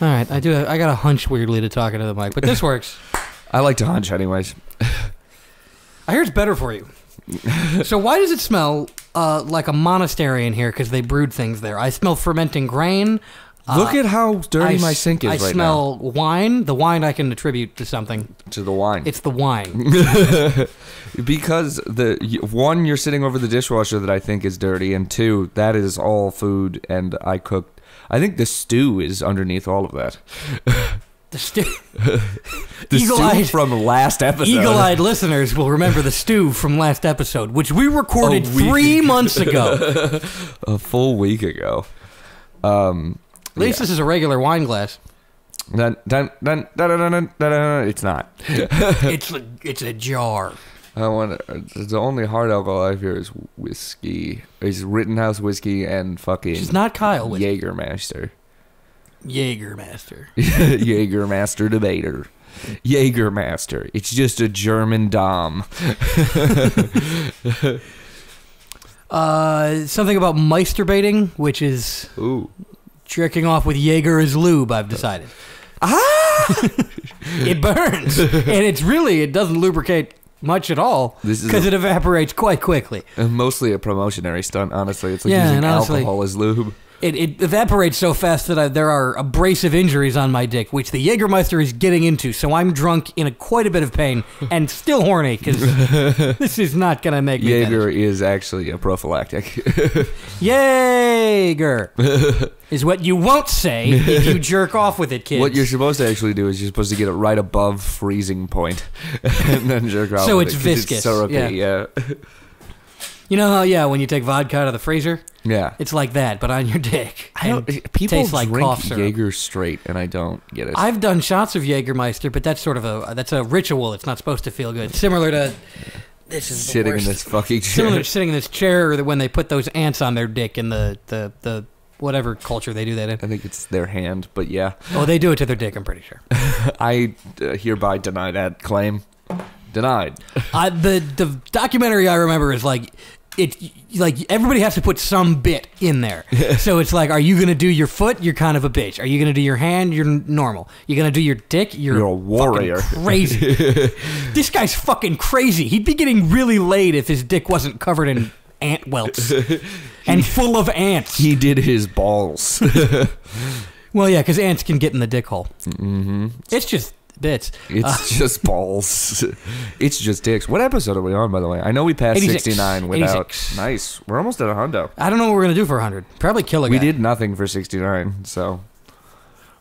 All right, I do. I got a hunch weirdly to talk into the mic, but this works. I like to hunch, anyways. I hear it's better for you. so why does it smell uh, like a monastery in here? Because they brewed things there. I smell fermenting grain. Look at how dirty I my sink is I right smell wine. The wine I can attribute to something. To the wine. It's the wine. because the one, you're sitting over the dishwasher that I think is dirty, and two, that is all food, and I cooked. I think the stew is underneath all of that. the stew. the stew from last episode. Eagle-eyed listeners will remember the stew from last episode, which we recorded three months ago. a full week ago. Um, At least yeah. this is a regular wine glass. Dun, dun, dun, it's not. it's a, it's a jar. I want the only hard alcohol I have here is whiskey. Is Rittenhouse whiskey and fucking It's not Kyle with Jägermeister. Jägermaster. Jägermaster debater. Jägermaster. It's just a German Dom. Uh, something about masturbating, which is Ooh. jerking off with Jaeger as lube. I've decided. Ah! It burns, and it's really it doesn't lubricate much at all because it evaporates quite quickly. Mostly a promotionary stunt, honestly. It's like Yeah, using and honestly- alcohol as lube. It, it evaporates so fast that I, there are abrasive injuries on my dick, which the Jägermeister is getting into. So I'm drunk in a, quite a bit of pain and still horny because this is not going to make me Jaeger is actually a prophylactic. Jaeger is what you won't say if you jerk off with it, kids. what you're supposed to actually do is you're supposed to get it right above freezing point and then jerk off. So with it's it viscous, syrupy, yeah. yeah. You know how yeah, when you take vodka out of the freezer, Yeah. it's like that, but on your dick. I don't, people tastes like drink cough syrup. Jaeger straight, and I don't get it. I've done shots of Jägermeister, but that's sort of a that's a ritual. It's not supposed to feel good. Similar to this is sitting in this fucking Similar chair. to sitting in this chair or when they put those ants on their dick in the the the whatever culture they do that in. I think it's their hand, but yeah, Oh, they do it to their dick. I'm pretty sure. I uh, hereby deny that claim. Denied. I, the the documentary I remember is like it like everybody has to put some bit in there. so it's like, are you gonna do your foot? You're kind of a bitch. Are you gonna do your hand? You're normal. You're gonna do your dick? You're, You're a warrior. Crazy. this guy's fucking crazy. He'd be getting really laid if his dick wasn't covered in ant welts and full of ants. He did his balls. well, yeah, because ants can get in the dick hole. Mm-hmm. It's just bits. It's just balls. It's just dicks. What episode are we on, by the way? I know we passed 86. 69 without. 86. Nice. We're almost at a hundo. I don't know what we're gonna do for 100. Probably kill a guy. We did nothing for 69, so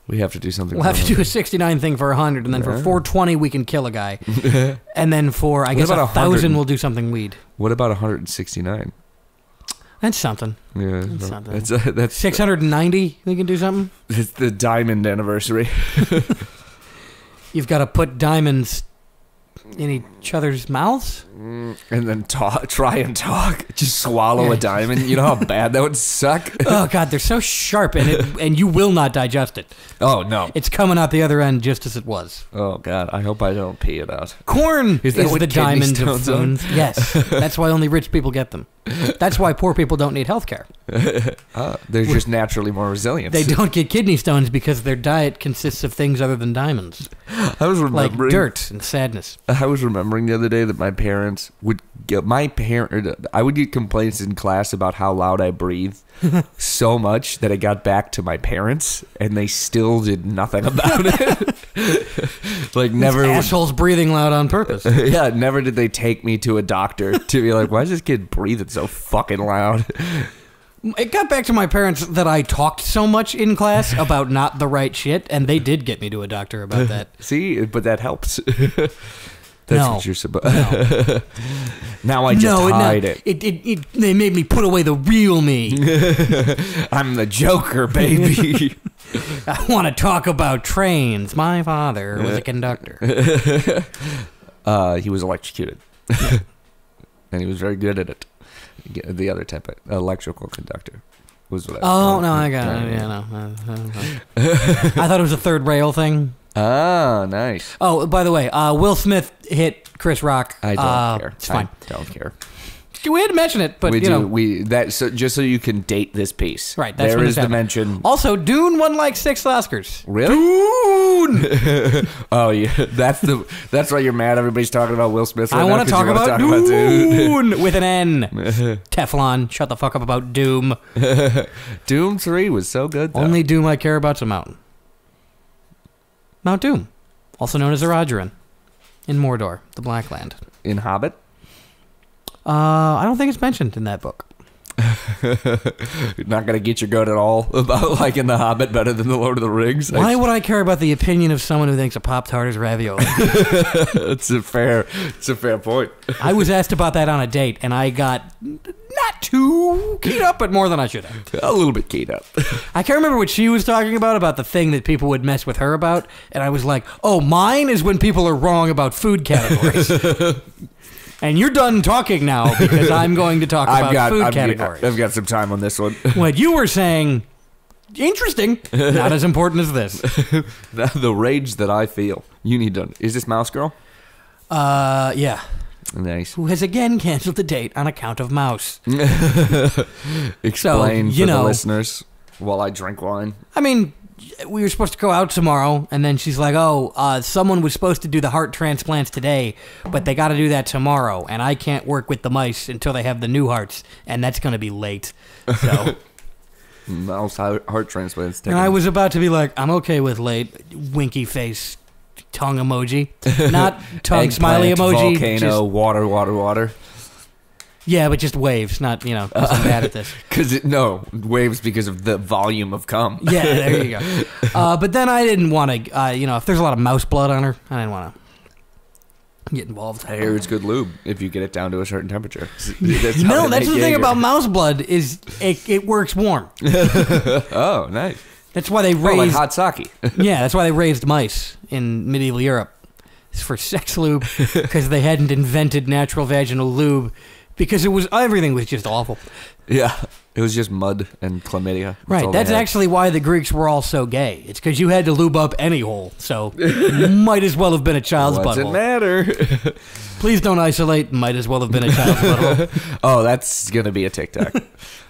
we have to do something. We'll have to do a 69 thing for 100, and then for 420 we can kill a guy, and then for I What guess a about 100? thousand we'll do something weed. What about 169? That's something. Yeah, That's something. that's uh, that's 690 we can do something. it's the diamond anniversary. You've got to put diamonds in each other's mouths. and then talk, try and talk. Just swallow Yeah. a diamond. You know how bad that would suck. Oh god, they're so sharp, and it, and you will not digest it. Oh no. It's coming out the other end just as it was. Oh god. I hope I don't pee it out. Corn Is is, the diamond of? Yes, that's why only rich people get them. That's why poor people don't need health care. Uh, they're just naturally more resilient. They don't get kidney stones because their diet consists of things other than diamonds, I was like remembering. dirt and sadness. I was remembering the other day that my parents would get my parent. I would get complaints in class about how loud I breathe, so much that it got back to my parents, and they still did nothing about it. like never. would- Assholes breathing loud on purpose. yeah, never did they take me to a doctor to be like, "Why is this kid breathing so fucking loud?" It got back to my parents that I talked so much in class about not the right shit, and they did get me to a doctor about that. See, but that helps. That's No. what you're supposed. now I just no, it, hide no, it. it, it, it. They made me put away the real me. I'm the Joker, baby. I want to talk about trains. My father was a conductor. uh, he was electrocuted, and he was very good at it. The other type of electrical conductor was what. I Oh no, I got it. Yeah, no. I thought it was a third rail thing. Ah, nice. Oh, by the way, uh, Will Smith hit Chris Rock. I don't Uh, care. It's fine. I don't care. we had to mention it, but we you do know, we that so just so you can date this piece. right. That's there is the mention. Also, Dune won like six Oscars. Really? Dune. oh yeah, that's the that's why you're mad. Everybody's talking about Will Smith. Right I want to talk about, talk Dune. Dune with an N. Teflon, shut the fuck up about Doom. Doom Three was so good. Though. Only Doom I care about's a mountain. Mount Doom, also known as Orodruin, in Mordor, the Black Land. in Hobbit. Uh, I don't think it's mentioned in that book. Not gonna get your goat at all about liking the Hobbit better than the Lord of the Rings. Why would I care about the opinion of someone who thinks a Pop Tart is ravioli? it's a fair, it's a fair point. I was asked about that on a date, and I got not too keyed up, but more than I should have. A little bit keyed up. I can't remember what she was talking about, about the thing that people would mess with her about, and I was like, oh, mine is when people are wrong about food categories. and you're done talking now because I'm going to talk about I've got, food I've, categories. I've got some time on this one. what you were saying, interesting, not as important as this. the, the rage that I feel. You need to. Is this Mouse Girl? Uh, yeah. Nice. Who has again canceled the date on account of mouse? Explain you for know- the listeners while I drink wine. I mean, we were supposed to go out tomorrow, and then she's like, "Oh, uh, someone was supposed to do the heart transplants today, but they got to do that tomorrow, and I can't work with the mice until they have the new hearts, and that's going to be late." So, Mouse heart heart transplants. and I was about to be like, "I'm okay with late." Winky face, tongue emoji, not tongue smiley emoji. Volcano, just- water, water, water. yeah, but just waves, not you know. 'cause I'm bad at this. Because no waves because of the volume of cum. Yeah, there you go. Uh, but then I didn't want to, uh, you know, if there's a lot of mouse blood on her, I didn't want to get involved. I hear it's good lube if you get it down to a certain temperature. That's no, that's the thing about mouse blood is it, it works warm. Oh, nice. That's why they Oh, like raised hot sake. yeah, that's why they raised mice in medieval Europe. It's for sex lube because they hadn't invented natural vaginal lube because it was everything was just awful. yeah, it was just mud and chlamydia. That's Right, that's actually why the Greeks were all so gay. It's because you had to lube up any hole, so might as well have been a child's What's butthole. matter? Please don't isolate. Might as well have been a child's butthole. oh, that's gonna be a TikTok.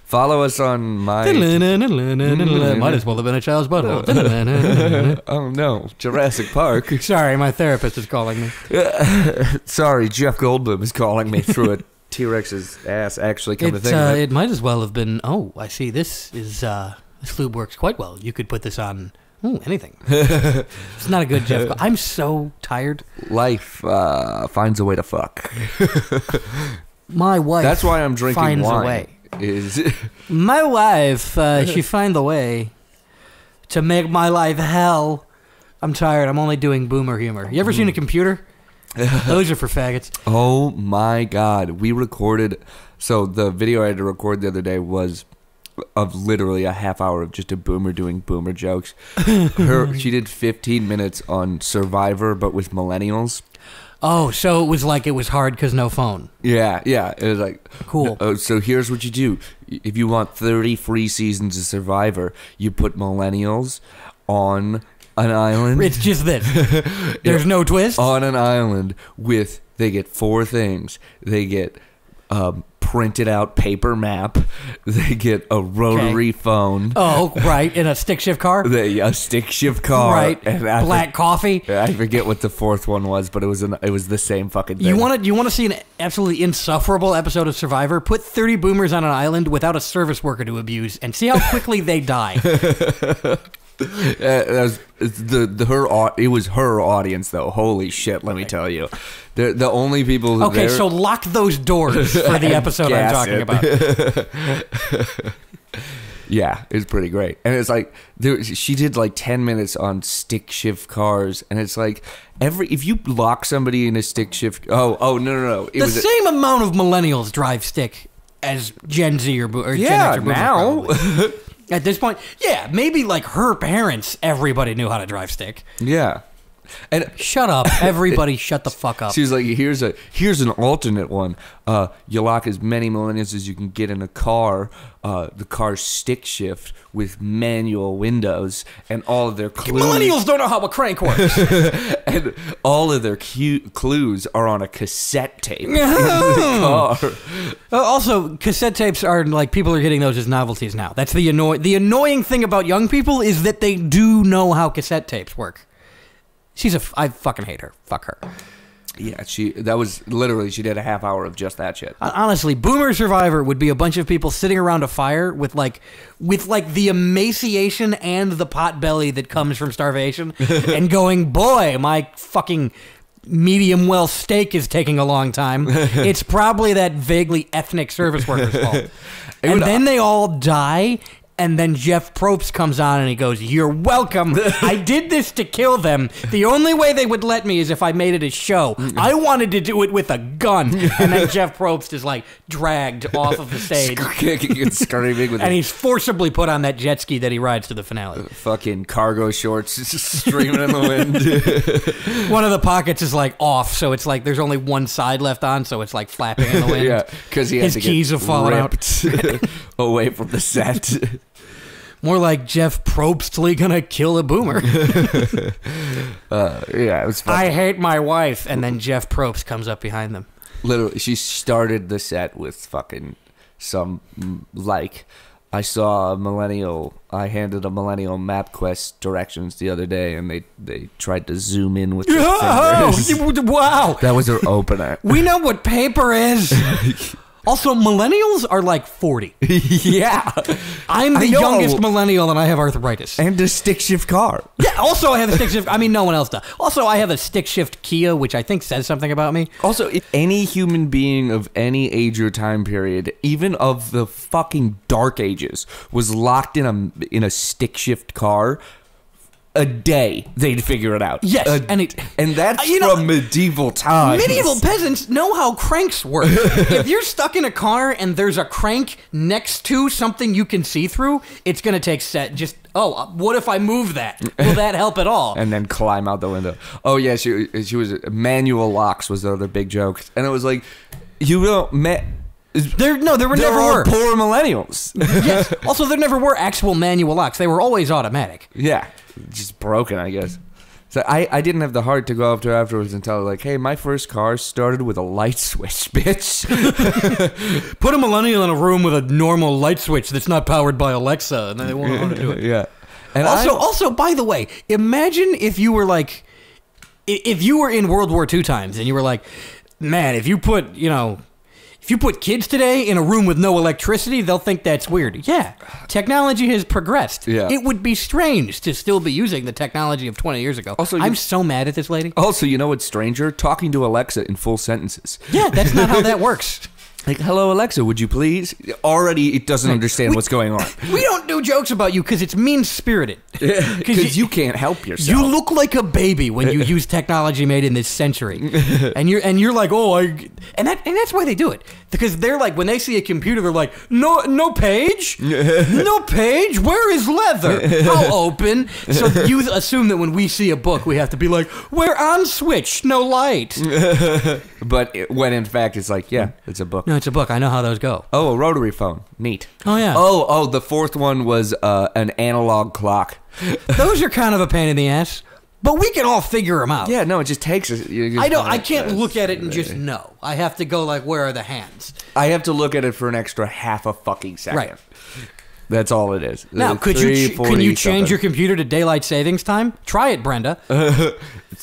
Follow us on my. Might as well have been a child's butthole. oh no, Jurassic Park. Sorry, my therapist is calling me. Sorry, Jeff Goldblum is calling me through a T Rex's ass. Actually, come to It, think uh, of it. it might as well have been. Oh, I see. This is uh, this lube works quite well. You could put this on. Ooh, anything. it's not a good Jeff. Gold- I'm so tired. Life uh, finds a way to fuck. My wife. That's why I'm drinking finds wine. a way. Is My wife, uh, she find a way to make my life hell. I'm tired. I'm only doing boomer humor. You ever seen a computer? Those are for faggots. oh my god, we recorded. So the video I had to record the other day was of literally a half hour of just a boomer doing boomer jokes. Her, she did 15 minutes on Survivor, but with millennials. Oh, so it was like it was hard because no phone. Yeah, yeah. It was like Cool. Oh, so here's what you do: if you want 30 free seasons of Survivor, you put millennials on an island. It's just this. There's no twist. on an island with they get four things. They get um, printed out paper map. They get a rotary phone. Oh, right. In a stick shift car. They, a stick shift car. right. And I Black coffee. I forget what the fourth one was, but it was an, it was the same fucking thing. You want to you want to see an absolutely insufferable episode of Survivor? Put 30 boomers on an island without a service worker to abuse and see how quickly they die. Uh, that was, the, the her au- it was her audience though. Holy shit! Let me tell you, the the only people. Who Okay, there- so lock those doors for the episode I'm gas talking it. about. yeah, it's pretty great, and it's like there, she did like ten minutes on stick shift cars, and it's like every if you lock somebody in a stick shift. Oh, oh no no no! It The was a- same amount of millennials drive stick as Gen Z or, bo- or Gen yeah X or boomers now. probably. At this point, yeah, maybe like her parents, everybody knew how to drive stick. yeah, And Shut up, everybody! shut the fuck up. She was like, "Here's a here's an alternate one. Uh, you lock as many millennials as you can get in a car. Uh, the car's stick shift with manual windows, and all of their clues, Millennials don't know how a crank works. and all of their cu- clues are on a cassette tape in the car. Uh, also, cassette tapes are like people are getting those as novelties now. That's the annoy. The annoying thing about young people is that they do know how cassette tapes work. She's a. I fucking hate her. Fuck her. Yeah, she that was literally she did a half hour of just that shit. Honestly, Boomer Survivor would be a bunch of people sitting around a fire with like, with like the emaciation and the pot belly that comes from starvation, and going, "Boy, my fucking." Medium well steak is taking a long time. It's probably that vaguely ethnic service worker's fault. And then uh, they all die, and then Jeff Probst comes on and he goes, You're welcome. I did this to kill them. The only way they would let me is if I made it a show. I wanted to do it with a gun. And then Jeff Probst is like dragged off of the stage. Kicking and screaming with And he's forcibly put on that jet ski that he rides to the finale. Uh, fucking cargo shorts streaming in the wind. One of the pockets is like off, so it's like there's only one side left on, so it's like flapping in the wind. yeah, because he His to keys have fallen out. away from the set. More like Jeff Probstly gonna kill a boomer. Uh, yeah, it was fun. I hate my wife, and then Jeff Probst comes up behind them. literally she started the set with fucking some like I saw a millennial I handed a millennial MapQuest directions the other day and they they tried to zoom in with their Oh, fingers. wow. That was her opener. We know what paper is. Also, millennials are like 40. yeah. I'm the I know. youngest millennial and I have arthritis. And a stick shift car. Yeah, also I have a stick shift. I mean, no one else does. Also, I have a stick shift Kia, which I think says something about me. Also, if any human being of any age or time period, even of the fucking dark ages, was locked in a in a stick shift car, a day they'd figure it out. Yes, A- and it- and that's Uh, you know, from medieval times. Medieval peasants know how cranks work. if you're stuck in a car and there's a crank next to something you can see through, it's going to take set. Just, oh, uh, what if I move that? Will that help at all? and then climb out the window. Oh yeah, she she was manual locks was the other big joke, and it was like you don't. Ma- There, no, there were there never were. poor millennials. yes. Also, there never were actual manual locks. They were always automatic. yeah, just broken, I guess. So I, I didn't have the heart to go up to her afterwards and tell her like, hey, my first car started with a light switch, bitch. Put a millennial in a room with a normal light switch that's not powered by Alexa, and then they won't know how to do it. yeah. And Also, I- also, by the way, imagine if you were like, if you were in World War II times and you were like, man, if you put, you know, if you put kids today in a room with no electricity, they'll think that's weird. Yeah, technology has progressed. Yeah. It would be strange to still be using the technology of 20 years ago. Also, I'm so mad at this lady. also, you know what's stranger? Talking to Alexa in full sentences. Yeah, that's not how that works. Like, hello, Alexa, would you please? Already, it doesn't understand We- what's going on. We don't do jokes about you because it's mean spirited. Because you can't help yourself. You look like a baby when you use technology made in this century, and you're and you're like, oh, I, and that and that's why they do it because they're like when they see a computer, they're like, no, no page, no page. Where is leather? How open? So you assume that when we see a book, we have to be like, we're on switch, no light. But when in fact it's like, yeah, it's a book. No, it's a book. I know how those go. Oh, a rotary phone. Neat. Oh yeah, Oh, oh, the fourth one was uh, an analog clock. those are kind of a pain in the ass, but we can all figure them out. Yeah, no, it just takes. A, you just- I don't. I can't look at it and just know. I have to go like, where are the hands? I have to look at it for an extra half a fucking second. Right. That's all it is. Now, could you can you change your computer to daylight savings time? Try it, Brenda.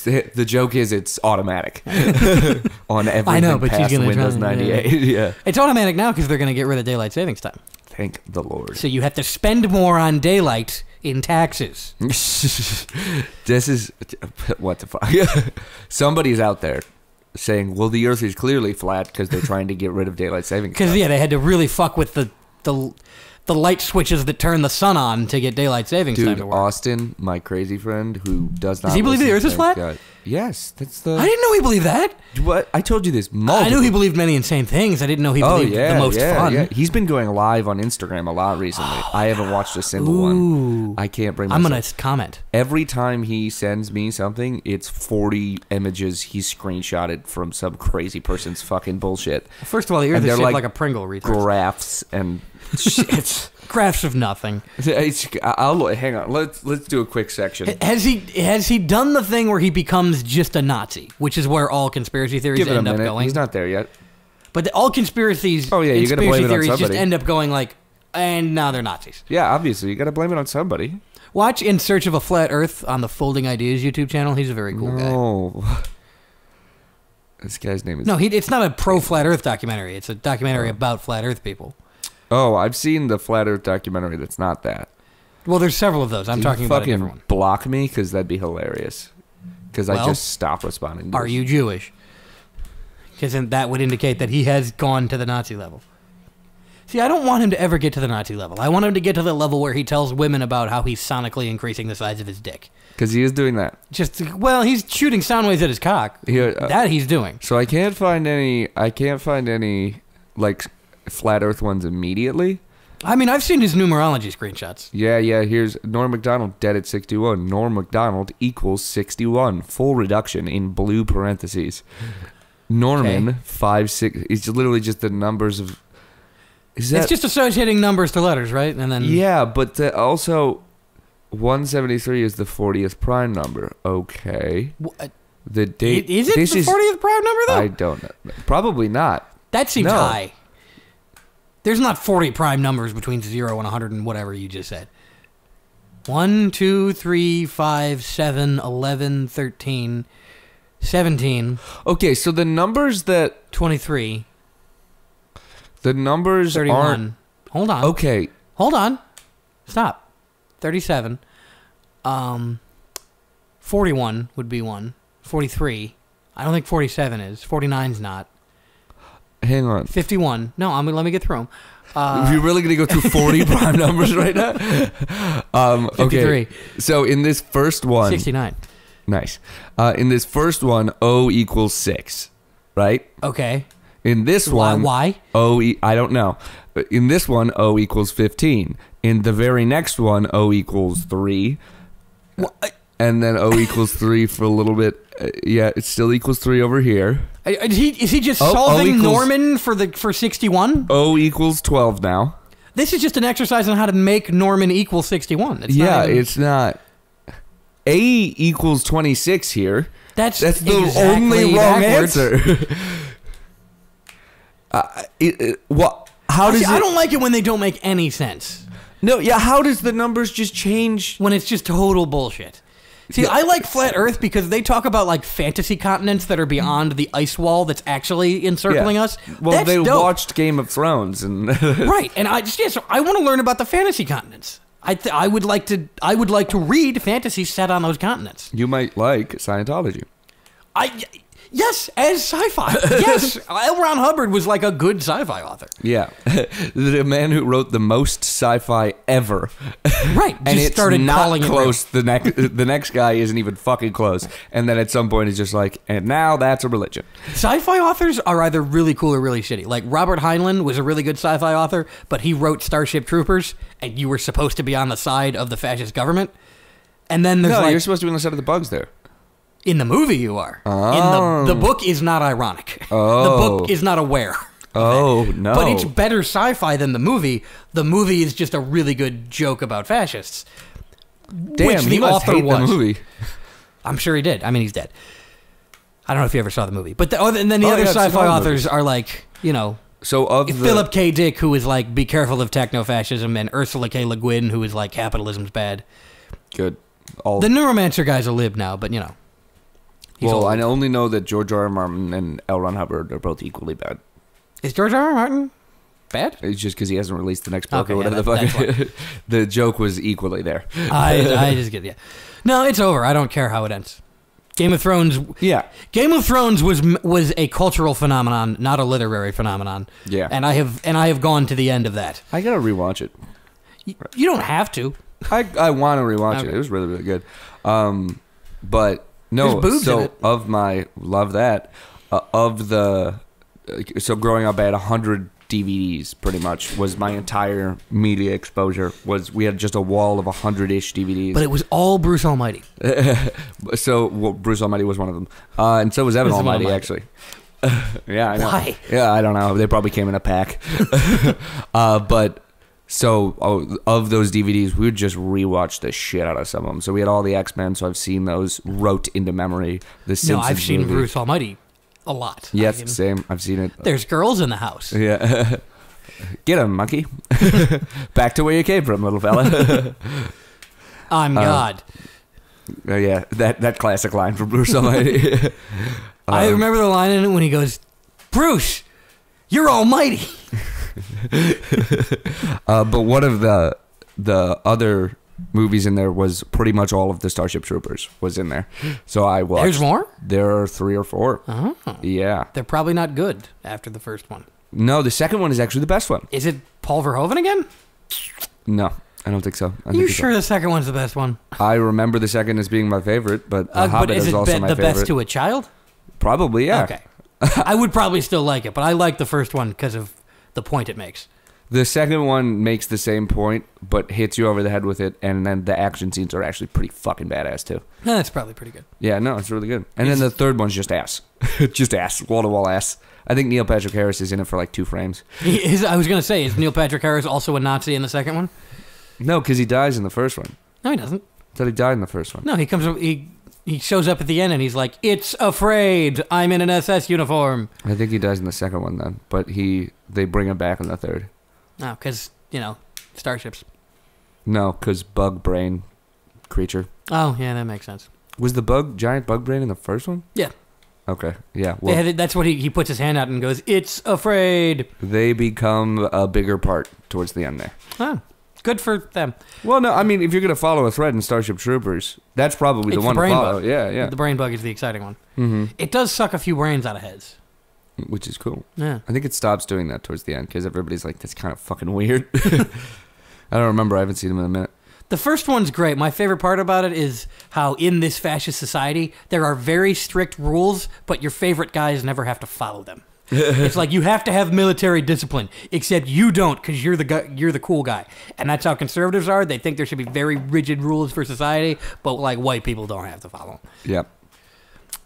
The, the joke is it's automatic on everything I know, but she's past gonna Windows try- 98. Yeah. It's automatic now because they're going to get rid of daylight savings time. Thank the Lord. So you have to spend more on daylight in taxes. this is what the fuck. Somebody's out there saying, "Well, the Earth is clearly flat because they're trying to get rid of daylight savings." Time. Because yeah, they had to really fuck with the the the light switches that turn the sun on to get daylight savings time to work. Austin, my crazy friend who does not. Does he believe the Earth is flat? God- Yes, that's the. I didn't know he believed that. what I told you this. Month. I Multiple. knew he believed many insane things. I didn't know he Oh believed yeah, the most yeah, fun. yeah. He's been going live on Instagram a lot recently. I haven't watched a single one. Ooh. I can't bring. Myself. I'm gonna comment. Every time he sends me something, it's 40 images he's screenshotted from some crazy person's fucking bullshit. First of all, the Earth is they're shaped like, like a Pringle. Graphs and shit. Graphs of nothing. It's- I'll hang on. Let's let's do a quick section. Has he has he done the thing where he becomes just a Nazi, which is where all conspiracy theories Give it a end up going? He's not there yet. but the, all conspiracies, Oh, yeah, you gotta conspiracy blame it on theories just end up going like, and now they're Nazis. Yeah, obviously you got to blame it on somebody. Watch In Search of a Flat Earth on the Folding Ideas YouTube channel. He's a very cool guy. This guy's name is. No, he, it's not a pro flat Earth documentary. It's a documentary about flat Earth people. Oh, I've seen the flat Earth documentary. That's not that. Well, there's several of those. I'm you talking about a fucking different one. block me because that'd be hilarious. Because I Well, just stop responding. To Are this. you Jewish? Because that would indicate that he has gone to the Nazi level. See, I don't want him to ever get to the Nazi level. I want him to get to the level where he tells women about how he's sonically increasing the size of his dick. Because he is doing that. Just well, he's shooting sound waves at his cock. Here, uh, that he's doing. So I can't find any. I can't find any like flat Earth ones immediately. I mean, I've seen his numerology screenshots. Yeah, yeah. Here's Norm Macdonald dead at 61. Norm Macdonald equals 61. Full reduction in blue parentheses. Norman Okay. five six. It's literally just the numbers of. Is that it's just associating numbers to letters, right? And then yeah? But the, also, 173 is the 40th prime number. Okay. Wh- uh, The date. is it the 40th prime number though? I don't know. Probably not. that seems no. high. There's not 40 prime numbers between 0 and 100 and whatever you just said. 1, 2, 3, 5, 7, 11, 13, 17, Okay, so the numbers that 23, the numbers 31. aren't Hold on. okay. Hold on. Stop. 37. Um 41 would be one. 43. I don't think 47 is. 49's not. Hang on. 51. No, I'm let me get through them. Uh, You're really gonna go through 40 prime numbers right now? Um, okay. 53. So in this first one, 69. nice. Uh, in this first one, O equals six, right? Okay. In this Why? one, Why? O e- I don't know. But In this one, O equals 15. In the very next one, O equals three, Wha- and then O equals three for a little bit. Uh, yeah, it still equals three over here. Is he, is he just Oh, solving equals- Norman for the for 61? O equals 12 now. This is just an exercise on how to make Norman equal 61. Yeah, not even- it's not. A equals 26 here. that's That's the exactly only wrong backwards. answer. uh, it, it, what? How does See, it? I don't like it when they don't make any sense. no, yeah. How does the numbers just change? When it's just total bullshit. See. I like flat Earth because they talk about like fantasy continents that are beyond the ice wall that's actually encircling Yeah. us. Well, That's they dope. watched Game of Thrones, and right, and I just yeah, so I want to learn about the fantasy continents. I th- I would like to I would like to read fantasy set on those continents. you might like Scientology. I yes, as sci-fi. yes, L. Ron Hubbard was like a good sci-fi author. Yeah, the man who wrote the most sci-fi ever, Right, and just it's started not calling close. The next, the next guy isn't even fucking close, and then at some point he's just like, and now that's a religion. Sci-fi authors are either really cool or really shitty. Like Robert Heinlein was a really good sci-fi author, but he wrote Starship Troopers, and you were supposed to be on the side of the fascist government. And then there's No, like you're supposed to be on the side of the bugs there. In the movie you are. Oh. In the the book is not ironic. Oh. The Oh. book is not oh. aware. Oh no! But it's better sci-fi than the movie. The movie is just a really good joke about fascists. Damn, which he the must author hate was. the movie. I'm sure he did. I mean, he's dead. I don't know if you ever saw the movie, but the, other, and then the Oh, other yeah, sci-fi authors are like, you know, So of Philip K. Dick, who is like, be careful of techno-fascism, and Ursula K. Le Guin, who is like, capitalism's bad. good, all The Neuromancer guy's a lib now, but you know, he's well, old. I only know that George R. R. Martin and L. Ron Hubbard are both equally bad. is George R. R. Martin bad? It's just because he hasn't released the next book Okay, or yeah, whatever that- the fuck. the joke was equally there. I I just get yeah. No, it's over. I don't care how it ends. Game of Thrones. Yeah, Game of Thrones was was a cultural phenomenon, not a literary phenomenon. yeah. And I have and I have gone to the end of that. I gotta rewatch it. You, you don't have to. I I want to rewatch it. It was really really good. Um, but no, so of my love that uh, of the uh, so growing up, I had hundred DVDs. Pretty much was my entire media exposure. Was we had just a wall of hundred ish DVDs. But it was all Bruce Almighty. so well, Bruce Almighty was one of them, uh, and so was Evan Was Evan Almighty, Almighty. actually. yeah, I know. Why? Yeah, I don't know. They probably came in a pack. uh, but so oh, of those DVDs, we would just rewatch the shit out of some of them. So we had all the X Men, so I've seen those wrote into memory. The No, Simpsons I've seen movie. Bruce Almighty a lot. I Yes, same. I've seen it. There's girls in the house. Yeah. Get him, monkey. Back to where you came from, little fella. I'm Uh, God. Oh, yeah, that that classic line from Bruce Almighty. I Um, remember the line in it when he goes, Bruce, you're almighty. Uh, but one of the the other movies in there was pretty much all of the Starship Troopers was in there. So I watched. There's more? There are three or four. Oh. Yeah. They're probably not good after the first one. No, the second one is actually the best one. Is it Paul Verhoeven again? No, I don't think so. I Are you sure the second one's the best one? I remember the second as being my favorite, but The Uh, but Hobbit is is, it also be- my the favorite. best to a child? Probably, yeah. Okay. I would probably still like it, but I like the first one because of the point it makes. The second one makes the same point, but hits you over the head with it, and then the action scenes are actually pretty fucking badass too. That's probably pretty good. Yeah, no, it's really good. And then the third one's just ass, just ass, wall to wall ass. I think Neil Patrick Harris is in it for like two frames. Is, I was going to say, is Neil Patrick Harris also a Nazi in the second one? No, because he dies in the first one. No, he doesn't. Thought he died in the first one. No, he comes. He he shows up at the end and he's like, "It's afraid. I'm in an SS uniform." I think he dies in the second one then, but he they bring him back in the third. Oh, no, because you know, starships. No, because bug brain creature Oh yeah, that makes sense. was the bug giant bug brain in the first one. Yeah. Okay. Yeah. They Well, had that's what he he puts his hand out and goes, "It's afraid." they become a bigger part towards the end there. Oh, good for them. Well, no, I mean, if you're gonna follow a thread in Starship Troopers, that's probably the one to brain follow. bug. Yeah, yeah. The brain bug is the exciting one. hmm It does suck a few brains out of heads. Which is cool. Yeah. I think it stops doing that towards the end because everybody's like, "That's kind of fucking weird." I don't remember. I haven't seen him in a minute. The first one's great. My favorite part about it is how in this fascist society there are very strict rules, but your favorite guys never have to follow them. it's like you have to have military discipline, except you don't because you're the guy, you're the cool guy, and that's how conservatives are. They think there should be very rigid rules for society, but like white people don't have to follow. 'em. Yeah.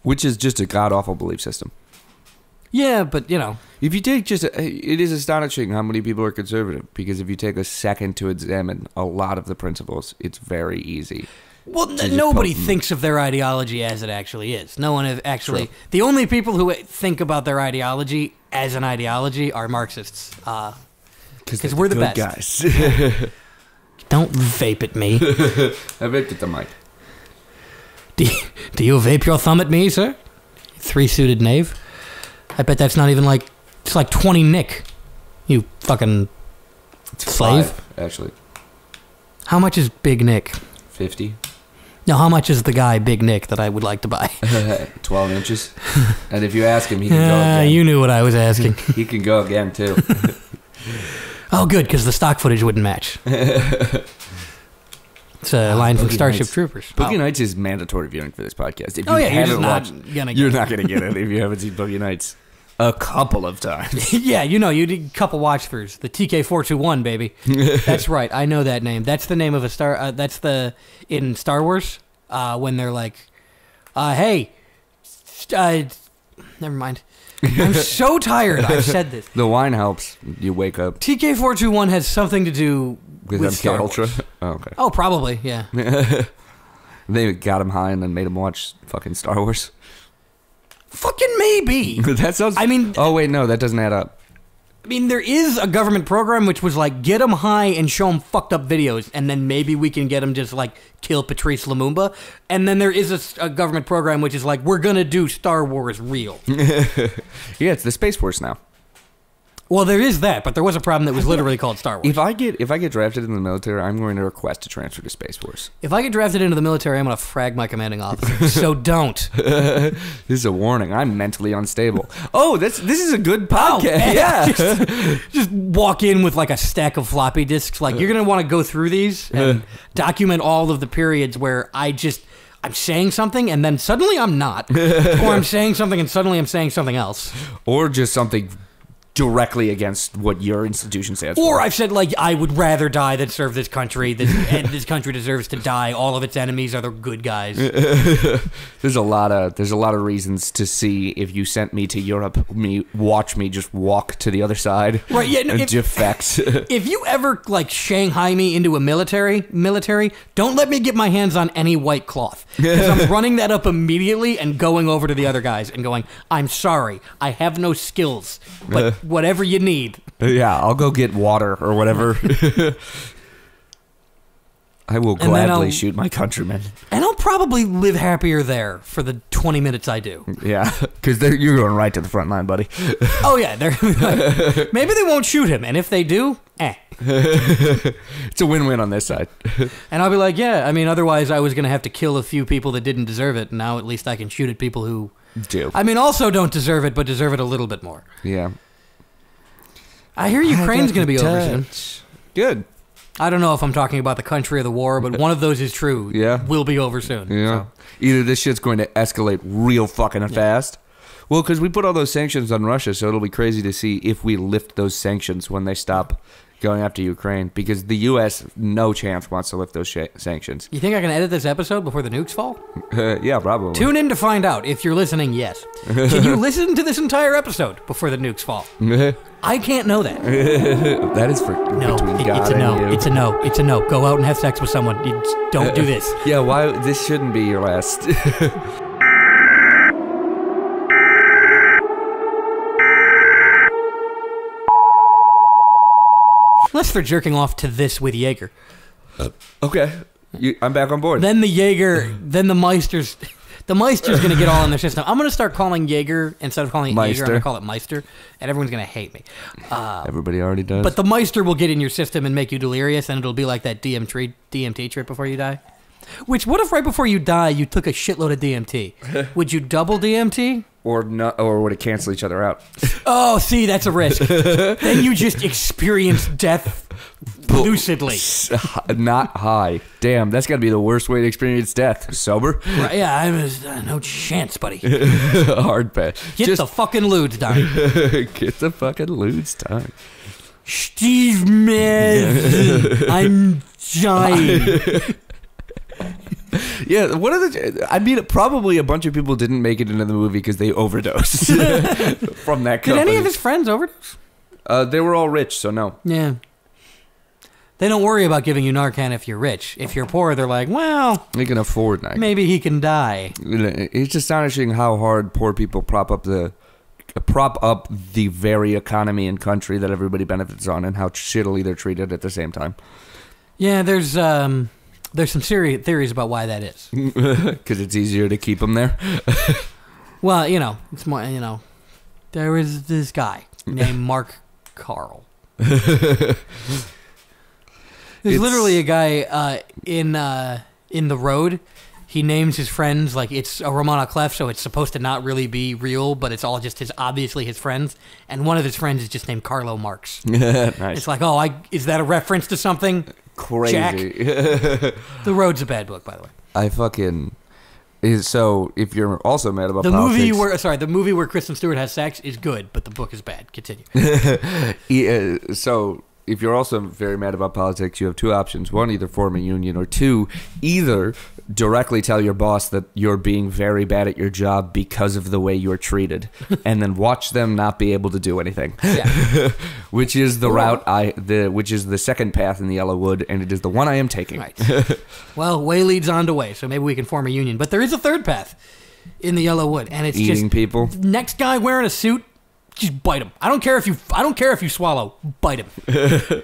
Which is just a god awful belief system. Yeah, but you know, If you take just, a, it is astonishing how many people are conservative because if you take a second to examine a lot of the principles, it's very easy. Well, n- nobody potent. thinks of their ideology as it actually is. No one have actually. True. The only people who think about their ideology as an ideology are Marxists. Uh, because they're we're the good best. guys. don't vape at me. I ripped at the mic. do, you, do you vape your thumb at me, sir? Three suited knave. I bet that's not even like. It's like 20 Nick. You fucking. It's Slave? five, actually. How much is Big Nick? 50. No, how much is the guy Big Nick that I would like to buy? 12 inches. And if you ask him, he can go again. you knew what I was asking. He can go again, too. Oh, good, because the stock footage wouldn't match. It's a Ah, line from Boogie Starship Nights. Troopers. Boogie Oh. Nights is mandatory viewing for this podcast. If you Oh yeah, you're haven't just not watched, gonna. you're get not going to get it if you haven't seen Boogie Nights a couple of times. yeah, you know, you did a couple watch throughs. The TK four two one, baby. that's right. I know that name. That's the name of a star. Uh, that's the in Star Wars uh, when they're like, uh, "Hey, st- uh, never mind." I'm so tired. I've said this. The wine helps. You wake up TK four two one has something to do with, with MK Star Ultra. Wars. Oh, okay. Oh, probably. Yeah. They got him high and then made him watch fucking Star Wars. Fucking maybe. that sounds. I mean, Oh wait, no, that doesn't add up. I mean, there is a government program which was like get them high and show them fucked up videos, and then maybe we can get them just like kill Patrice Lumumba. And then there is a government program which is like we're gonna do Star Wars real. Yeah, it's the Space Force now. Well, there is that, but there was a problem that was literally called Star Wars. If I get if I get drafted in the military, I'm going to request to transfer to Space Force. If I get drafted into the military, I'm going to frag my commanding officer. so don't. this is a warning. I'm mentally unstable. Oh, this this is a good oh, podcast. man. yeah. just, just walk in with like a stack of floppy disks. Like you're going to want to go through these and document all of the periods where I just I'm saying something and then suddenly I'm not, or I'm saying something and suddenly I'm saying something else, or just something directly against what your institution stands or for. I've said like I would rather die than serve this country. This and this country deserves to die. All of its enemies are the good guys. there's a lot of there's a lot of reasons to see if you sent me to Europe, me watch me just walk to the other side, Right, yeah, no, and if- defect. If you ever like Shanghai me into a military military, don't let me get my hands on any white cloth because I'm running that up immediately and going over to the other guys and going, "I'm sorry, I have no skills, but whatever you need." yeah, I'll go get water or whatever. I will gladly shoot my countrymen. And I'll probably live happier there for the 20 minutes I do. Yeah, because you're going right to the front line, buddy. Oh yeah, like, maybe they won't shoot him, and if they do, eh. It's a win-win on this side. And I'll be like, yeah. I mean, otherwise I was gonna have to kill a few people that didn't deserve it. And now at least I can shoot at people who, Do I mean, also don't deserve it, but deserve it a little bit more. yeah. I hear Ukraine's going to be over soon. Good. I don't know if I'm talking about the country or the war, but one of those is true. Yeah. Will be over soon. Yeah. So, Either this shit's going to escalate real fucking fast. Well, because we put all those sanctions on Russia, so it'll be crazy to see if we lift those sanctions when they stop going after Ukraine. Because the U.S. no chance wants to lift those sh- sanctions. You think I can edit this episode before the nukes fall? Uh, yeah, probably. Tune in to find out if you're listening, yes. Can you listen to this entire episode before the nukes fall? I can't know that. that is for No, between it- God it's a no. you. It's a no. It's a no. Go out and have sex with someone. Don't do uh, this. yeah, why? This shouldn't be your last. Unless they're jerking off to this with Jaeger. okay, you, I'm back on board. Then the Jaeger, then the Meister's, the Meister's gonna get all in their system. I'm gonna start calling Jaeger instead of calling it Jaeger. I'm gonna call it Meister, and everyone's gonna hate me. Uh, Everybody already does. but the Meister will get in your system and make you delirious, and it'll be like that DMT DMT trip before you die. Which, what if right before you die you took a shitload of DMT? Would you double DMT? Or not, or would it cancel each other out? Oh, see, that's a risk. then you just experience death lucidly. not high. Damn, that's got to be the worst way to experience death. Sober, Right, yeah, I was uh, no chance, buddy. hard pass. Get Just the fucking ludes down. get the fucking ludes time. Steve Mez, I'm dying. Yeah, what are the? I mean, probably a bunch of people didn't make it into the movie because they overdosed from that. Did Company. any of his friends overdose? Uh, they were all rich, so no. Yeah. They don't worry about giving you Narcan if you're rich. If you're poor, they're like, well, They can afford that. maybe he can die. It's astonishing how hard poor people prop up the prop up the very economy and country that everybody benefits on, and how shittily they're treated at the same time. Yeah, there's um, there's some serious theories about why that is. Because it's easier to keep them there. Well, you know, it's more, you know, there was this guy named Mark Carl. There's It's- literally a guy uh, in uh, in the road. He names his friends like it's a roman à clef, so it's supposed to not really be real, but it's all just his obviously his friends. And one of his friends is just named Carlo Marx. nice. It's like, oh, I is that a reference to something? Crazy. The Road's a bad book, by the way. I fucking. Is, so if you're also mad about The politics, movie where uh, sorry, the movie where Kristen Stewart has sex is good, but the book is bad. Continue. Yeah, so if you're also very mad about politics, you have two options: one, either form a union, or two, either directly tell your boss that you're being very bad at your job because of the way you're treated, and then watch them not be able to do anything. Yeah. which is the route I the which is the second path in the Yellow Wood, and it is the one I am taking. Right. well, way leads on to way, so maybe we can form a union. But there is a third path in the Yellow Wood, and it's Eating just people. next guy wearing a suit, just bite him. I don't care if you. I don't care if you swallow. Bite him.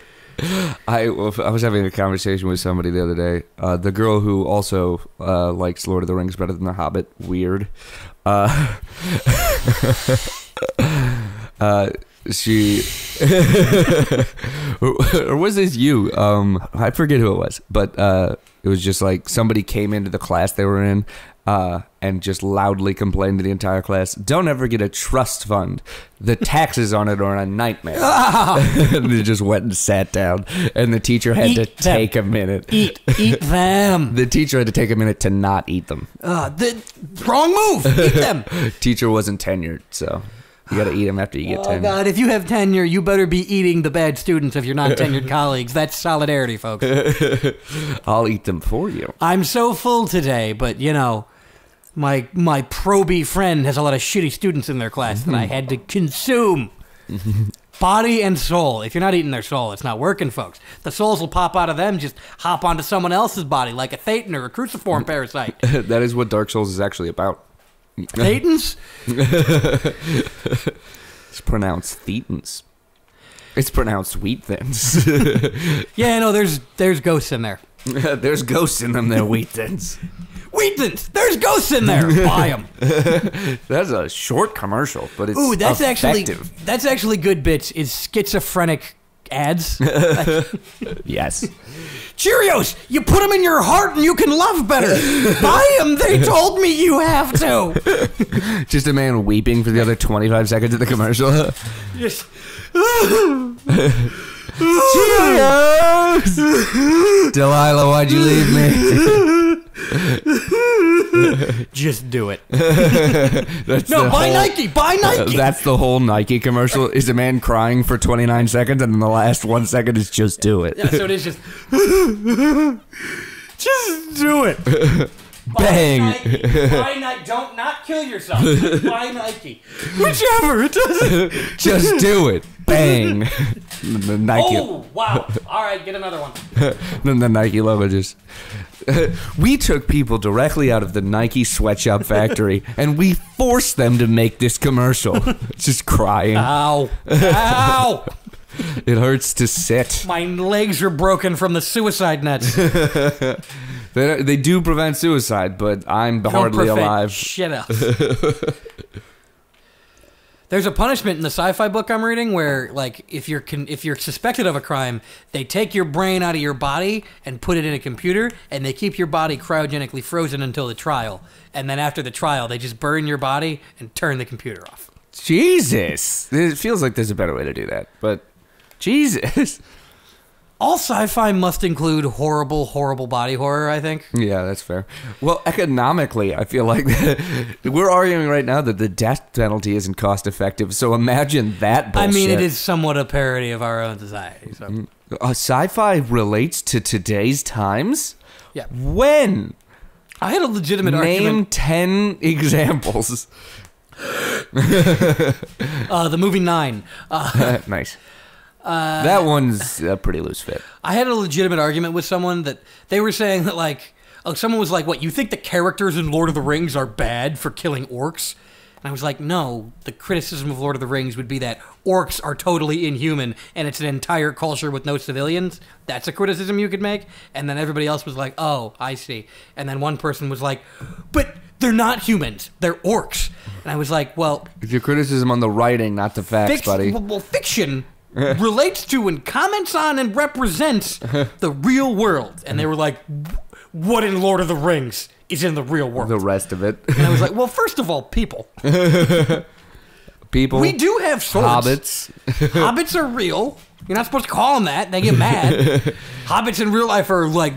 I I was having a conversation with somebody the other day. Uh, the girl who also uh, likes Lord of the Rings better than The Hobbit. Weird. Uh, uh, she or was this you um i forget who it was but uh it was just like somebody came into the class they were in uh and just loudly complained to the entire class don't ever get a trust fund the taxes on it are a nightmare and they just went and sat down and the teacher had Eat to them. take a minute Eat, eat them. the teacher had to take a minute to not eat them Uh, the wrong move. Eat them. teacher wasn't tenured so you gotta eat them after you get Oh tenure God! If you have tenure, you better be eating the bad students of your non-tenured colleagues. That's solidarity, folks. i'll eat them for you I'm so full today, but you know, my my proby friend has a lot of shitty students in their class that I had to consume. Body and soul. If you're not eating their soul, it's not working, folks. The souls will pop out of them, just hop onto someone else's body, like a Thetan or a cruciform parasite. that is what dark souls is actually about Thetans? It's pronounced thetans. It's pronounced wheat thins. Yeah, no, there's there's ghosts in there. There's ghosts in them, there wheat thins. Wheatons! There's ghosts in there. Buy them. That's a short commercial, but it's Ooh, that's actually that's actually good bits. Is schizophrenic ads. Yes. Cheerios! You put them in your heart and you can love better. Buy them. They told me you have to. Just a man weeping for the other 25 seconds of the commercial. Just, Cheerios! Delilah, why'd you leave me? just do it. That's No, the buy whole- Nike. Buy uh, Nike. That's the whole Nike commercial. Is a man crying for 29 seconds, and then the last one second is just do it. Yeah, so it is just. just do it. Bang. Nike. Buy Nike. Don't not kill yourself. Just buy Nike. Whichever. It doesn't. Just do it. Bang. the Nike. Oh wow! All right, get another one. Then the Nike logo just. we took people directly out of the Nike sweatshop factory and we forced them to make this commercial. just crying. Ow! Ow! It hurts to sit. My legs are broken from the suicide nets. They, they do prevent suicide, but I'm Don't hardly alive. Shit else. There's a punishment in the sci-fi book I'm reading where, like, if you're con- if you're suspected of a crime, they take your brain out of your body and put it in a computer, and they keep your body cryogenically frozen until the trial. And then after the trial, they just burn your body and turn the computer off. Jesus. It feels like there's a better way to do that, but Jesus. All sci-fi must include horrible, horrible body horror. I think. Yeah, that's fair. Well, economically, I feel like we're arguing right now that the death penalty isn't cost effective. So imagine that Bullshit. I mean, it is somewhat a parody of our own society. So Uh, sci-fi relates to today's times. yeah, When? I had a legitimate Name argument. ten examples. Uh, the movie Nine. Uh, nice. Uh, that one's a pretty loose fit. I had a legitimate argument with someone that they were saying that like, oh, someone was like, "What you think the characters in Lord of the Rings are bad for killing orcs?" And I was like, "No, the criticism of Lord of the Rings would be that orcs are totally inhuman and it's an entire culture with no civilians. That's a criticism you could make." And then everybody else was like, "Oh, I see." And then one person was like, "But they're not humans; they're orcs." And I was like, "Well, It's your criticism on the writing, not the facts, Fic- buddy. Well, well, fiction relates to and comments on and represents the real world. And they were like, what in Lord of the Rings is in the real world? The rest of it. and I was like, well, first of all, people. People. We do have swords. Hobbits. Hobbits are real. You're not supposed to call them that. They get mad. Hobbits in real life are like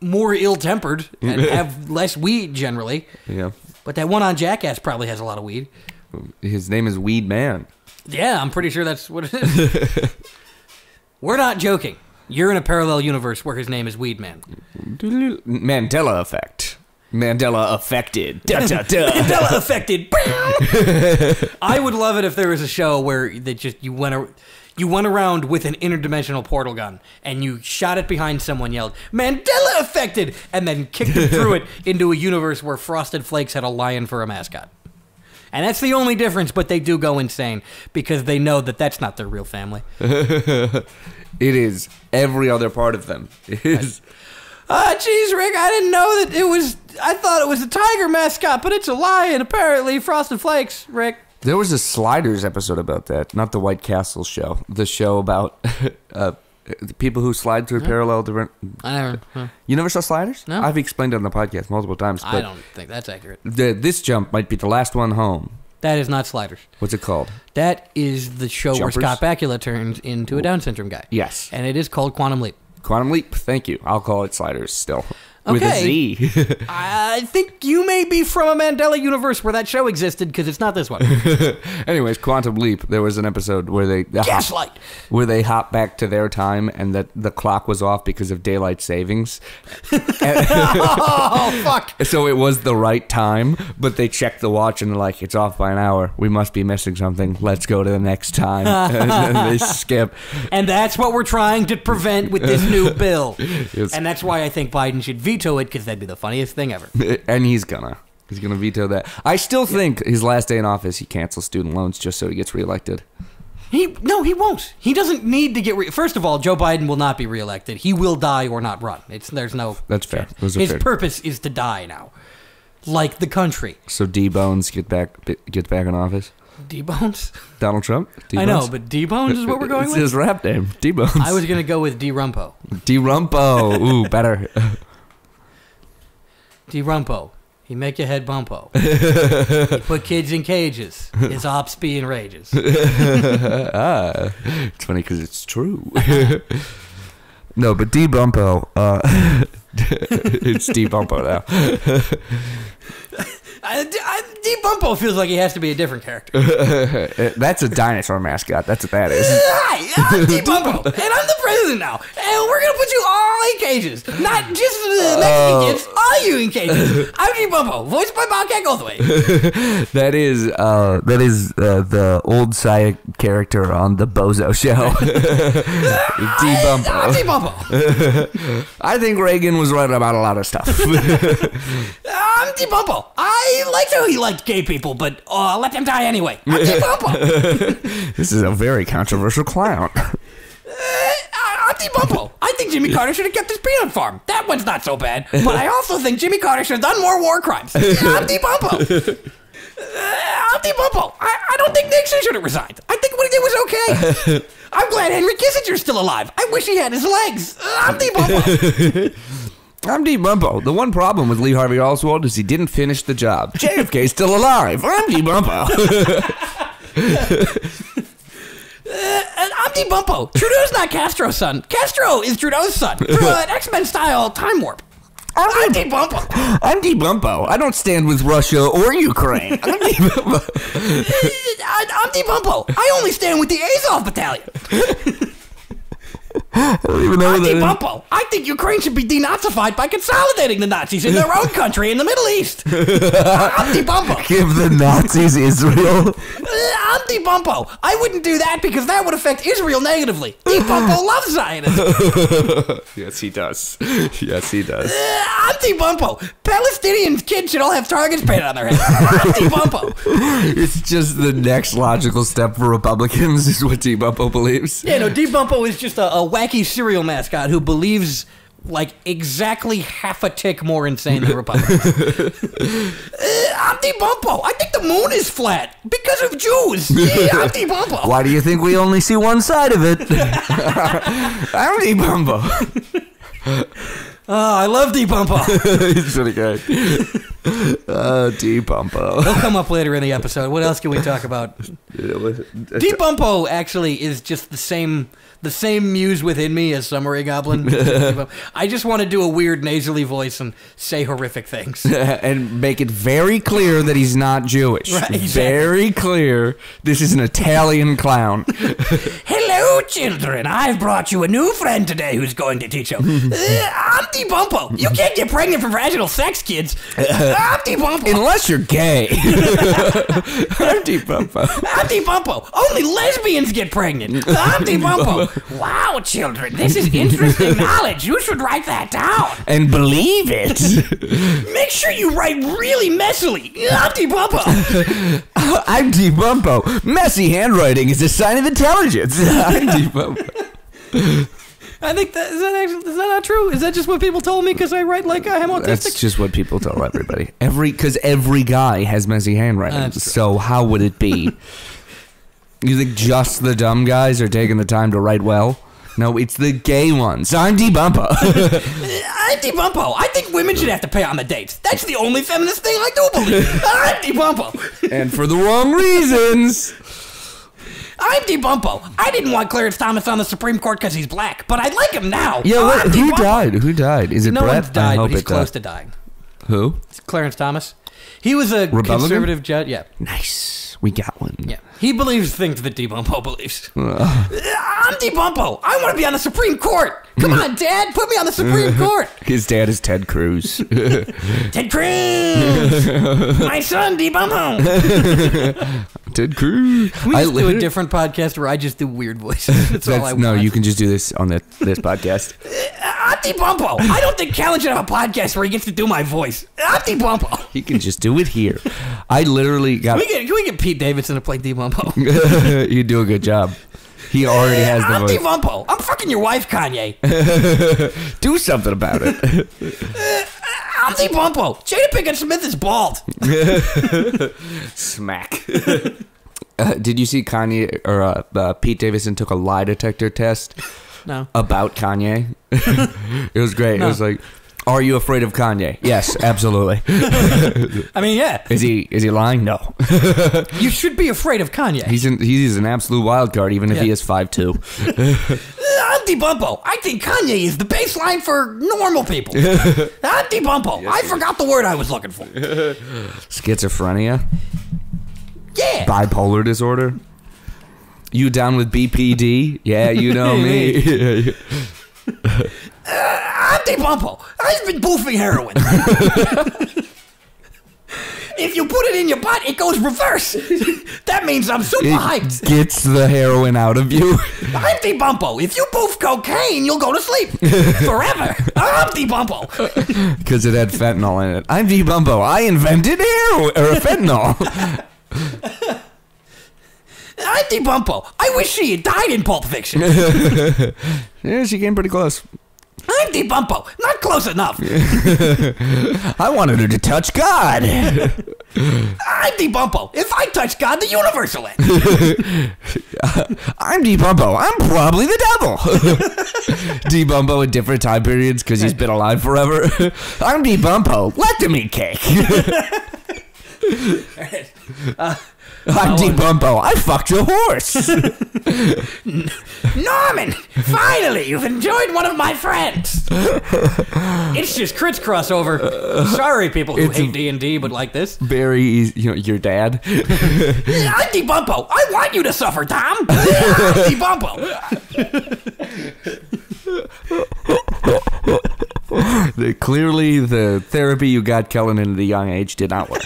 more ill-tempered and have less weed generally. Yeah. But that one on Jackass probably has a lot of weed. His name is Weed Man. Yeah, I'm pretty sure that's what it is. We're not joking. You're in a parallel universe where his name is Weed Man. Mandela effect. Mandela affected. Da, da, da. Mandela affected. I would love it if there was a show where they just you went you went around with an interdimensional portal gun and you shot it behind someone, yelled Mandela affected, and then kicked them through it into a universe where Frosted Flakes had a lion for a mascot. And that's the only difference, but they do go insane because they know that that's not their real family. It is every other part of them. It is. Ah, geez, Rick, I didn't know that it was. I thought it was a tiger mascot, but it's a lion, apparently. Frosted Flakes, Rick. There was a Sliders episode about that, not the White Castle show. The show about uh, the people who slide through parallel different. I never. You never saw Sliders? No. I've explained it on the podcast multiple times. I don't think that's accurate. the, this jump might be the last one home. That is not Sliders. What's it called? That is the show Jumpers? where Scott Bakula turns into a Down syndrome guy. Yes. And it is called Quantum Leap. Quantum Leap. Thank you. I'll call it Sliders still. With a Okay. Z. I think you may be from a Mandela universe where that show existed because it's not this one. Anyways, Quantum Leap. There was an episode where they Gaslight. where they hop back to their time and that the clock was off because of daylight savings. oh, fuck. So it was the right time, but they checked the watch and they're like, "It's off by an hour. We must be missing something. Let's go to the next time." and they skip. And that's what we're trying to prevent with this new bill. Yes. And that's why I think Biden should veto it because that'd be the funniest thing ever. And he's gonna. He's gonna veto that. I still think his last day in office, he cancels student loans just so he gets reelected. He no, he won't. He doesn't need to get. Re- First of all, Joe Biden will not be reelected. He will die or not run. It's there's no. That's fair. His fair. purpose is to die now, like the country. So D Bones get back gets back in office. D Bones. Donald Trump. I know, but D Bones is what we're going it's with. his rap name. D Bones. I was gonna go with D Rumpo. D Rumpo. Ooh, better. D Rumpo. He make your head bumpo. he put kids in cages. His ops be enrages. ah, it's funny because it's true. no, but D Bumpo. Uh, it's D Bumpo now. I, D Bumpo feels like he has to be a different character. That's a dinosaur mascot. That's what that is. Hi, I'm D Bumpo, and I'm the president now. And we're gonna put you all in cages, not just the Mexican kids, all you in cages. I'm D Bumpo, voiced by Bobcat Goldthwait. That is uh, that is uh, the old Saya character on the Bozo show. D Bumpo. D Bumpo. I think Reagan was right about a lot of stuff. I'm D Bumpo. I liked how he liked gay people, but uh, let them die anyway. I'm this is a very controversial clown. Uh, I'm D Bumpo. I think Jimmy Carter should have kept his peanut farm. That one's not so bad. But I also think Jimmy Carter should have done more war crimes. I'm D Bumpo. Uh, I'm D Bumpo. I, I don't think Nixon should have resigned. I think what he did was okay. I'm glad Henry Kissinger's still alive. I wish he had his legs. Uh, I'm D Bumpo. I'm D Bumpo. The one problem with Lee Harvey Oswald is he didn't finish the job. JFK's still alive. I'm D Bumpo. Uh, I'm D Bumpo. Trudeau's not Castro's son. Castro is Trudeau's son. Through an X Men style time warp. I'm D Bumpo. I'm D Bumpo. I don't stand with Russia or Ukraine. I'm D Bumpo. I- I'm D Bumpo. I only stand with the Azov battalion. I don't even know I'm that D is. Bumpo. I think Ukraine should be denazified by consolidating the Nazis in their own country in the Middle East. I'm D Bumpo. Give the Nazis Israel. I'm D Bumpo. I wouldn't do that because that would affect Israel negatively. Bumpo loves Zionism. Yes, he does. Yes, he does. Uh, Bumpo. Palestinian kids should all have targets painted on their heads. I'm Bumpo. It's just the next logical step for Republicans is what D Bumpo believes. Yeah, no, D Bumpo is just a, a wacky cereal mascot who believes like exactly half a tick more insane than Republicans. uh, I'm Bumpo. I think the moon is flat because of Jews. Yeah, I'm Bumpo. Why do you think we only see one side of it? I'm Bumpo. Oh, I love D Bumpo. He's pretty good. Uh, D Bumpo. He'll come up later in the episode. What else can we talk about? D Bumpo actually is just the same the same muse within me as Summary Goblin. I just want to do a weird nasally voice and say horrific things. and make it very clear that he's not Jewish. Right, exactly. Very clear. This is an Italian clown. Hello, children. I've brought you a new friend today who's going to teach you. Uh, I'm D Bumpo. You can't get pregnant from vaginal sex, kids. I'm D Bumpo. Unless you're gay. I'm D Bumpo. I'm D Bumpo. Only lesbians get pregnant. I'm D Bumpo. Wow, children, this is interesting knowledge. You should write that down. And believe it. Make sure you write really messily. I'm D Bumpo. I'm D Bumpo. Messy handwriting is a sign of intelligence. I'm D Bumpo. I think that is that actually is that not true? Is that just what people told me because I write like I'm autistic? That's just what people tell everybody. Every because every guy has messy handwriting. That's. So how would it be? you think just the dumb guys are taking the time to write well? No, it's the gay ones. I'm D Bumpo. I'm D Bumpo. I think women should have to pay on the dates. That's the only feminist thing I do believe. I'm D Bumpo. and for the wrong reasons. I'm DeBumpo. I didn't want Clarence Thomas on the Supreme Court because he's black, but I like him now. Yeah, what, who died? Who died? Is it No Brett? one's died, I hope but he's it close died. to dying. Who? It's Clarence Thomas. He was a Republican? conservative judge. Yeah, Nice. We got one. yeah. He believes things that DeBumpo Bumpo believes. I'm DeBumpo. I want to be on the Supreme Court. Come on, Dad, put me on the Supreme Court. His dad is Ted Cruz. Ted Cruz, my son D Bumpo. Ted Cruz. We I just do a different podcast where I just do weird voices. That's, all I want. no, you can just do this on the, this podcast. Uh, I'm Bumpo. I don't think Kellen should have a podcast where he gets to do my voice. I'm Bumpo. He can just do it here. I literally got. Can we get, can we get Pete Davidson to play D Bumpo? you do a good job. He already has I'm the voice. Bumpo. I'm fucking your wife, Kanye. Do something about it. Uh, I'm D Bumpo. Jada Pinkett Smith is bald. Smack. Uh, did you see Kanye or uh, uh, Pete Davidson took a lie detector test No. about Kanye? it was great. No. It was like, "Are you afraid of Kanye?" Yes, absolutely. I mean, yeah. Is he is he lying? No. You should be afraid of Kanye. He's in, he's an absolute wild card, even if he is five two. I'm D Bumpo. I think Kanye is the baseline for normal people. I'm D Bumpo. I forgot the word I was looking for. Schizophrenia, Yeah. bipolar disorder. You down with BPD? Yeah, you know me. Uh, I'm D Bumpo. I've been boofing heroin. if you put it in your butt, it goes reverse. that means I'm super hyped. it gets the heroin out of you. I'm D Bumpo. If you boof cocaine, you'll go to sleep forever. I'm D Bumpo. Because it had fentanyl in it. I'm D Bumpo. I invented heroin or fentanyl. D Bumpo. I wish she had died in Pulp Fiction. yeah, she came pretty close. I'm D Bumpo. Not close enough. I wanted her to touch God. I'm D Bumpo. If I touch God, the universe will end. I'm D Bumpo. I'm probably the devil. D Bumpo in different time periods because he's been alive forever. I'm D Bumpo. Let them eat cake. Uh, I'm D. I fucked a horse. Norman, finally, you've enjoyed one of my friends. it's just Crit's crossover. Sorry, people who It's hate D and D, but like this. Very easy. You know, your dad. I'm D Bumpo. I want you to suffer, Tom. I'm D Bumpo. The- clearly, the therapy you got Kellen in at a young age did not work.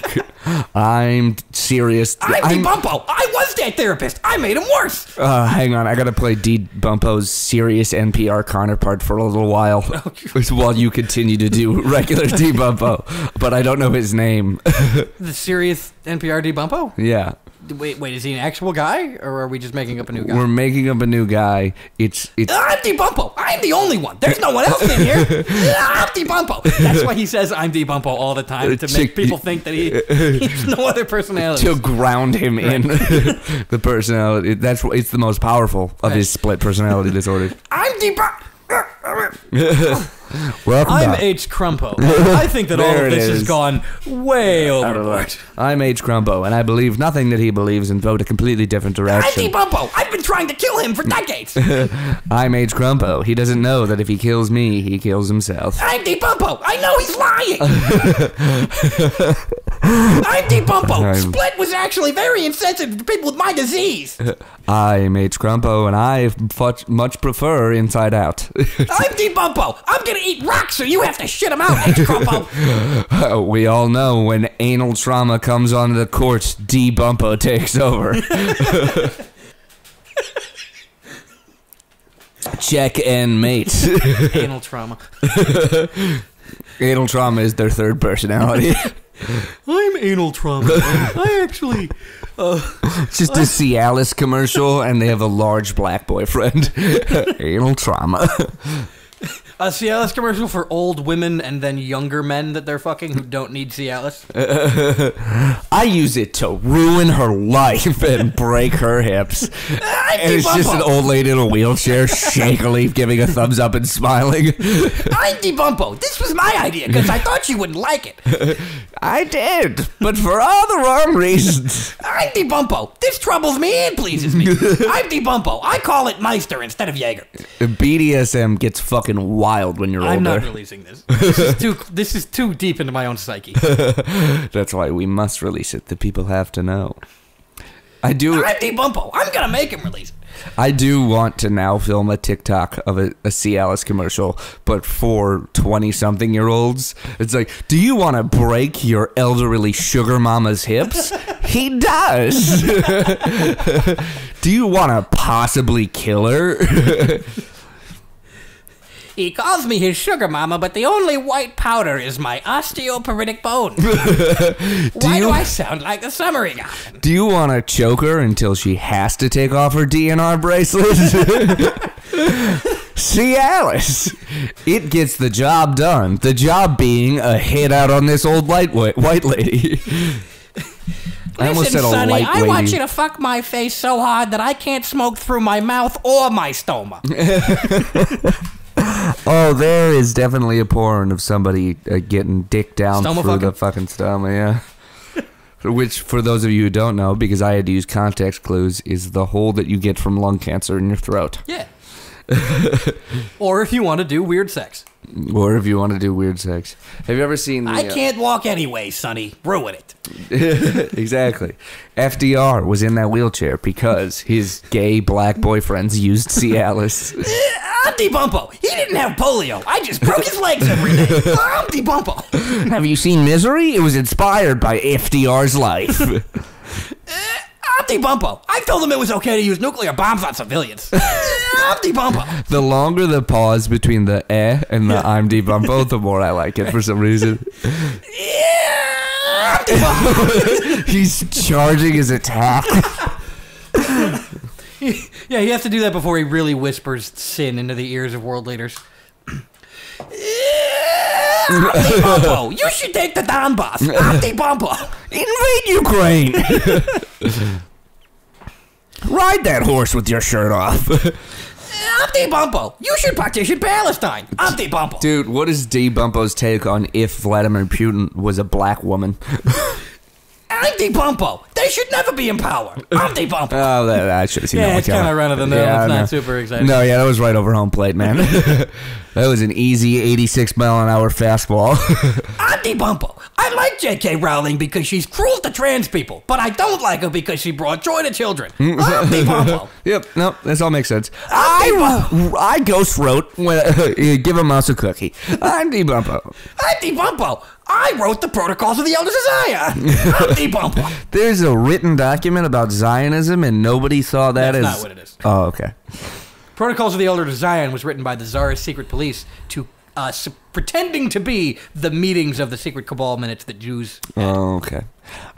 I'm serious. I'm, D I'm- Bumpo. I was that therapist. I made him worse. Uh, hang on, I gotta play D Bumpo's serious NPR counterpart for a little while, while you continue to do regular D Bumpo. But I don't know his name. The serious NPR D Bumpo? yeah, Wait, wait, is he an actual guy, or are we just making up a new guy? we're making up a new guy. It's it's ah, I'm D Bumpo. I'm the only one. There's no one else in here. Ah, I'm D Bumpo. That's why he says I'm D Bumpo all the time to make people think that he, he has no other personality. to ground him in the personality. That's what it's the most powerful of his split personality disorder. I'm D Bumpo. Welcome I'm back. H. Crumpo. I think that all There of it this has gone way overboard. I'm H. Crumbo, and I believe nothing that he believes and vote a completely different direction. I'm direction. Bumpo. I've been trying to kill him for decades. I'm H. Crumbo. He doesn't know that if he kills me, he kills himself. I'm Bumpo. I know he's lying. I'm D Bumpo. I'm- Split was actually very insensitive to people with my disease. I'm H. Crumpo, and I much, much prefer Inside Out. I'm D Bumpo. I'm gonna eat rocks, so you have to shit them out, H. Crumpo. we all know when anal trauma comes onto the court, D. Bumpo takes over. Check and mate. Anal trauma. Anal trauma is their third personality. I'm anal trauma. I actually. Uh, It's just a Cialis commercial, and they have a large black boyfriend. Anal trauma. A Cialis commercial for old women and then younger men that they're fucking who don't need Cialis. I use it to ruin her life and break her hips. And it's just an old lady in a wheelchair, shakily giving a thumbs up and smiling. I'm DeBumpo. This was my idea because I thought you wouldn't like it. I did, but for all the wrong reasons. I'm DeBumpo. This troubles me and pleases me. I'm DeBumpo. I call it Meister instead of Jaeger. BDSM gets fucking wild when you're I'm not releasing this. This is too. This is too deep into my own psyche. That's why we must release it. The people have to know. I do. I'm DeBumpo. I'm gonna make him release it. I do want to now film a TikTok of a, a Cialis commercial, but for 20 something year olds. It's like, do you want to break your elderly sugar mama's hips? he does. do you want to possibly kill her? He calls me his sugar mama, but the only white powder is my osteoporotic bone. Why do I sound like a summary guy? do you want to choke her until she has to take off her DNR bracelet? Alice, It gets the job done. The job being a hit out on this old light white, white lady. I Listen, Sonny, I want you to fuck my face so hard that I can't smoke through my mouth or my stoma. Oh, there is definitely a porn of somebody uh, getting dick down Stoma through the fucking? fucking stoma, yeah. Which, for those of you who don't know, because I had to use context clues, is the hole that you get from lung cancer in your throat. Yeah. or if you want to do weird sex. Or if you want to do weird sex. Have you ever seen the. I uh, can't walk anyway, Sonny. Ruin it. exactly. FDR was in that wheelchair because his gay black boyfriends used Cialis. I'm DeBumpo. He didn't have polio. I just broke his legs every day. I'm DeBumpo. Have you seen Misery? It was inspired by FDR's life. I'm DeBumpo. I told him it was okay to use nuclear bombs on civilians. I'm DeBumpo. the longer the pause between the eh and the I'm debumpo, the more I like it for some reason. Yeah, I'm He's charging his attack. yeah, he has to do that before he really whispers sin into the ears of world leaders. DeBumpo. You should take the Donbass. DeBumpo. Invade Ukraine. Ride that horse with your shirt off. I'm DeBumpo. You should partition Palestine. I'm DeBumpo. Dude, what is D Bumpo's take on if Vladimir Putin was a black woman? I'm DeBumpo. They should never be in power. I'm DeBumpo. Oh, that, I should have seen that Yeah, one it's kind coming. of run of the mill. Yeah, it's I not know. super exciting. No, yeah, that was right over home plate, man. that was an easy 86 mile an hour fastball. I'm DeBumpo. I like J.K. Rowling because she's cruel to trans people, but I don't like her because she brought joy to children. Mm. I'm DeBumpo. yep, no, this all makes sense. I'm I, I ghost wrote when, give a mouse a cookie. I'm D Bumpo. I'm DeBumpo. I wrote the Protocols of the Elders of Zion. There's a written document about Zionism, and nobody saw that That's as. not what it is. Oh, okay. Protocols of the Elders of Zion was written by the Tsarist secret police to uh, pretending to be the meetings of the secret cabal minutes that Jews. Oh, okay.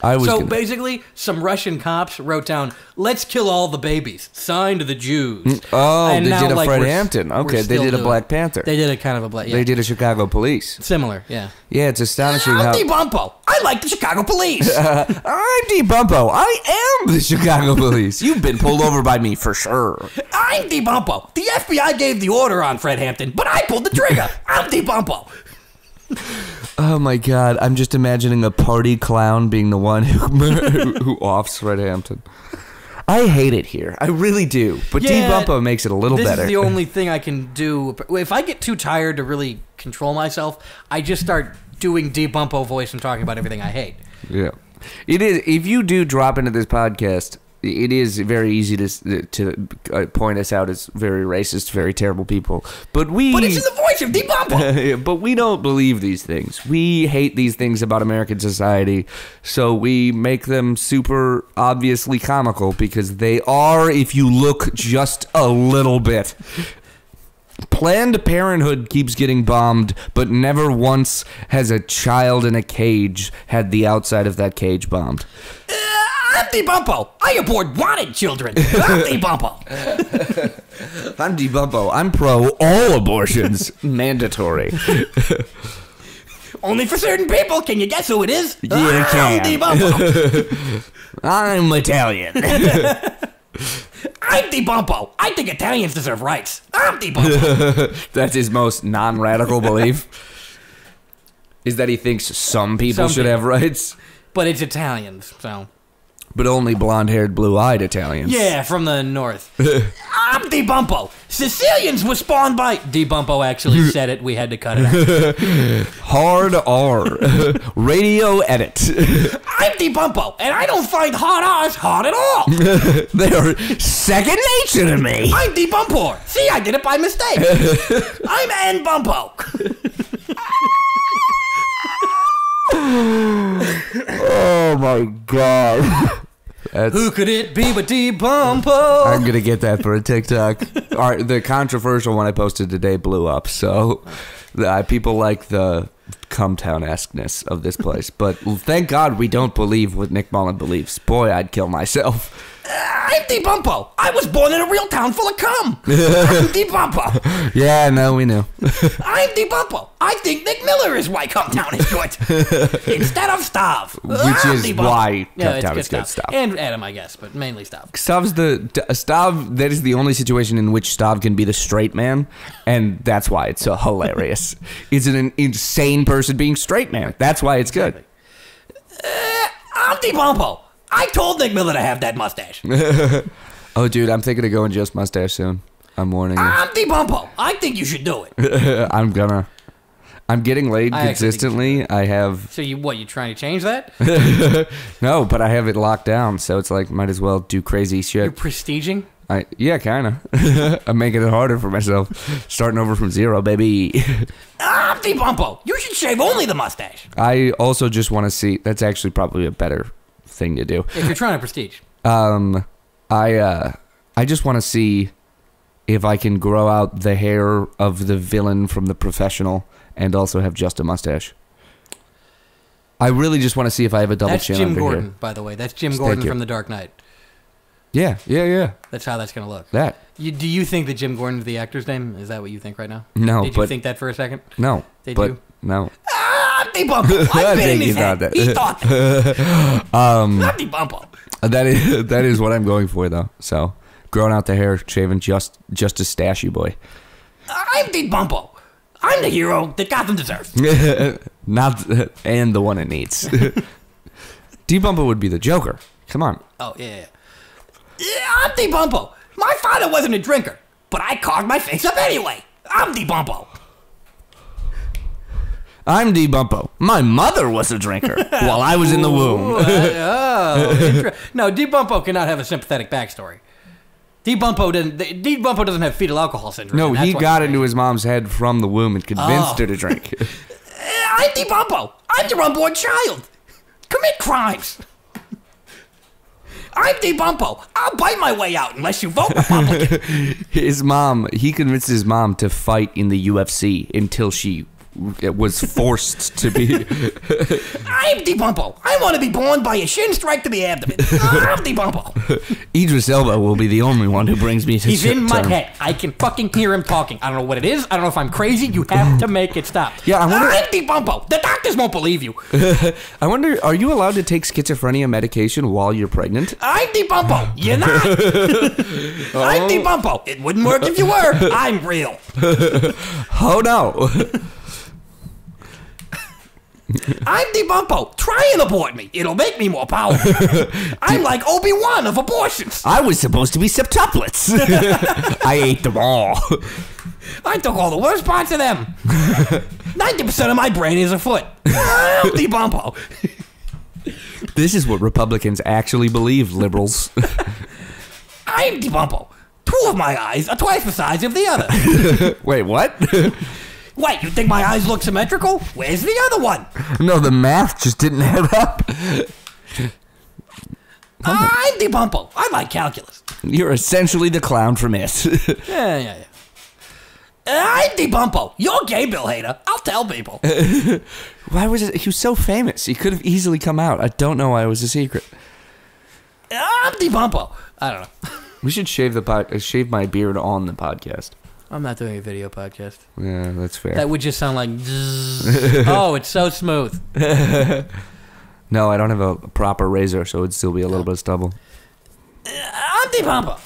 I was. So gonna- basically, some Russian cops wrote down, "Let's kill all the babies." Signed the Jews. Mm, oh, And they now, did a like, Fred Hampton. Okay, they did a Black. Panther. They did a kind of a black. Yeah. They did a Chicago Police. similar. Yeah. Yeah, it's astonishing I'm how. DeBumpo. I like the Chicago police. I'm D Bumpo. I am the Chicago Police. You've been pulled over by me for sure. I'm DeBumpo. The FBI gave the order on Fred Hampton, but I pulled the trigger. I'm DeBumpo. Oh my god, I'm just imagining a party clown being the one who who, who offs Fred Hampton. I hate it here. I really do. But D Yeah, Bumpo makes it a little this better. is the only thing I can do. If I get too tired to really control myself, I just start doing DeBumpo voice and talking about everything I hate. Yeah, it is. If you do drop into this podcast, it is very easy to to uh, point us out as very racist, very terrible people. But we, But it's in the voice of DeBumpo. but we don't believe these things. We hate these things about American society, so we make them super obviously comical because they are, if you look just a little bit. Planned Parenthood keeps getting bombed, but never once has a child in a cage had the outside of that cage bombed. I'm the Bumpo. I abort wanted children. I'm the Bumpo. I'm D Bumpo. I'm pro all abortions. Mandatory. Only for certain people. Can you guess who it is? You I'm ah, can. the Bumpo. I'm Italian. I'm the Bumpo. I think Italians deserve rights. I'm the Bumpo. That's his most non-radical belief. Is that he thinks some people Some should people. have rights, but it's Italians, so. But only blonde-haired, blue-eyed Italians. Yeah, from the north. I'm the Bumpo. Sicilians were spawned by. D Bumpo actually said it. We had to cut it out. Hard R. Radio edit. I'm the Bumpo, and I don't find hard R's hard at all. they are second nature to me. I'm the Bumpo. See, I did it by mistake. I'm N Bumpo. Oh my god. That's, Who could it be but D Bumpo? I'm gonna get that for a TikTok. All right, the controversial one I posted today blew up, so uh, people like the cumtown esqueness of this place. But thank God we don't believe what Nick Mullen believes. Boy, I'd kill myself. Uh, I'm the Bumpo. I was born in a real town full of cum. I'm Bumpo. Yeah, no, we knew. I'm Bumpo. I think Nick Miller is why Cumtown is good. Instead of Stav. Which I'm is Bumpo. why Yeah, it's Cumtown is good Stav. And Adam, I guess, but mainly Stav. Stav's the Stav. That is the only situation in which Stav can be the straight man, and that's why it's so hilarious. it's an insane person being straight man. That's why it's good. Uh, I'm the Bumpo. I told Nick Miller to have that mustache. Oh, dude, I'm thinking of going just mustache soon. I'm warning you. I'm the Bumpo. I think you should do it. I'm gonna. I'm getting laid I consistently. I have So you what? You trying to change that? no, but I have it locked down, so it's like might as well do crazy shit. You're prestiging. I yeah, kind of. I'm making it harder for myself, starting over from zero, baby. I'm the Bumpo. You should shave only the mustache I also just want to see. That's actually probably a better thing to do. if you're trying to prestige. Um, I uh, I just want to see if I can grow out the hair of the villain from the professional and also have just a mustache. I really just want to see if I have a double That's chin Jim Gordon, here. by the way. That's Jim Gordon from The Dark Knight. Yeah, yeah, yeah. That's how that's gonna look. That You, do you think that Jim Gordon is the actor's name? Is that what you think right now? No, Did you but- think that for a second? no, Did but you? no. Ah, the Bumpo. Been in Thank his you, head. Dad. He thought that. Um, I'm the Bumpo. that is that is what I'm going for though. So growing out the hair, shaving just just a stashy boy. I'm the Bumpo. I'm the hero that Gotham deserves. Not and the one it needs. D Bumpo would be the Joker. Come on. Oh, yeah, yeah. Yeah, I'm the Bumpo. My father wasn't a drinker, but I carved my face up anyway. I'm the Bumpo. I'm D Bumpo. My mother was a drinker while I was in the womb. Uh, oh, no, D Bumpo cannot have a sympathetic backstory. D Bumpo doesn't. D Bumpo doesn't have fetal alcohol syndrome. No, he got into his mom's head from the womb and convinced Oh. her to drink. I'm D Bumpo. I'm your unborn child. Commit crimes. I'm D Bumpo. I'll bite my way out unless you vote Republican. his mom, he convinced his mom to fight in the UFC until she was forced to be. I'm D Bumpo. I want to be born by a shin strike to the abdomen. I'm D Bumpo. Idris Elba will be the only one who brings me to He's in my term. head. I can fucking hear him talking. I don't know what it is. I don't know if I'm crazy. You have to make it stop. Yeah, I wonder- I'm D Bumpo. The doctors won't believe you. I wonder, are you allowed to take schizophrenia medication while you're pregnant? I'm D You're not. I'm D oh. It wouldn't work if you were. I'm real. Oh no! I'm D Bumpo. Try and abort me. It'll make me more powerful. I'm like Obi Wan of abortions. I was supposed to be septuplets. I ate them all. I took all the worst parts of them. 90% of my brain is a foot. I'm D Bumpo. This is what Republicans actually believe, liberals. I'm D Bumpo. Two of my eyes are twice the size of the other. Wait, what? Wait, you think my eyes look symmetrical? Where's the other one? no, the math just didn't add up. I'm D Bumpo. I like calculus. You're essentially the clown from It. Yeah, yeah, yeah. I'm D Bumpo. You're gay, Bill Hader. I'll tell people. Why was it? He was so famous. He could have easily come out. I don't know why it was a secret. I'm D Bumpo. I don't know. We should shave the pod, uh, shave my beard on the podcast. I'm not doing a video podcast. Yeah, that's fair. That would just sound like. oh, it's so smooth. no, I don't have a proper razor, so it'd still be a little bit of stubble. I'm D Bumpo.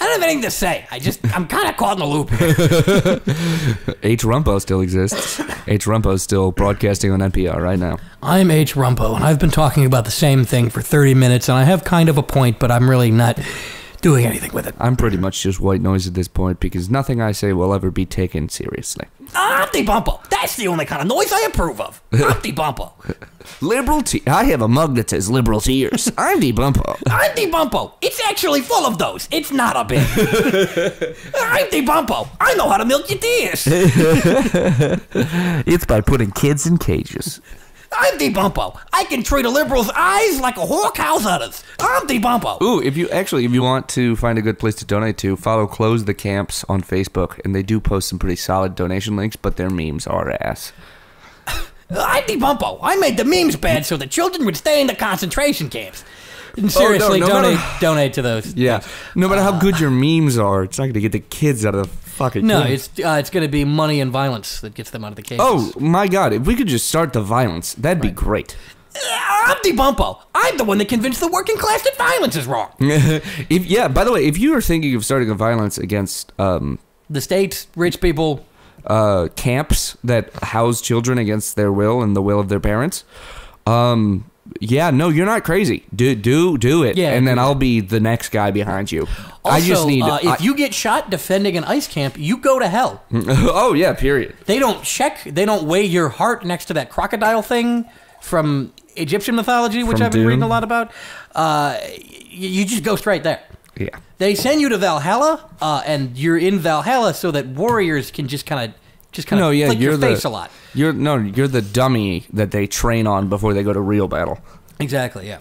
I don't have anything to say. I just I'm kind of caught in the loop. H Rumpo still exists. H Rumpo is still broadcasting on NPR right now. I'm H Rumpo, and I've been talking about the same thing for 30 minutes, and I have kind of a point, but I'm really not doing anything with it. I'm pretty much just white noise at this point because nothing I say will ever be taken seriously. Ah, I'm D Bumpo. That's the only kind of noise I approve of. I'm D Bumpo. Liberal tea. I have a mug that says liberal tears. I'm the Bumpo. I'm D Bumpo. It's actually full of those. It's not a bit. I'm D Bumpo. I know how to milk your tears. It's by putting kids in cages. I'm D Bumpo. I can treat a liberal's eyes like a hawk house udder's. I'm D Bumpo. Ooh, if you actually, if you want to find a good place to donate to, follow Close the Camps on Facebook, and they do post some pretty solid donation links, but their memes are ass. I'm D Bumpo. I made the memes bad so the children would stay in the concentration camps. And oh, seriously, no donate matter- donate to those. Yeah, no matter how good your memes are, it's not going to get the kids out of the fucking. No, it's uh, it's going to be money and violence that gets them out of the cages. Oh my god! If we could just start the violence, that'd be great. I'm D Bumpo. I'm the one that convinced the working class that violence is wrong. if yeah, by the way, if you are thinking of starting a violence against um, The state, rich people. uh, camps that house children against their will and the will of their parents, um, yeah, no, you're not crazy. Do do do it, Yeah, and then I'll be the next guy behind you. Also, I just need. uh, if I- you get shot defending an ice camp, you go to hell. oh yeah, period. They don't check. They don't weigh your heart next to that crocodile thing from Egyptian mythology, which From I've been reading a lot about. Uh, y- you just go straight there. Yeah. They send you to Valhalla, uh, and you're in Valhalla so that warriors can just kind of, just kind of No, yeah, flick you're your the face a lot. You're no, you're the dummy that they train on before they go to real battle. Exactly. Yeah.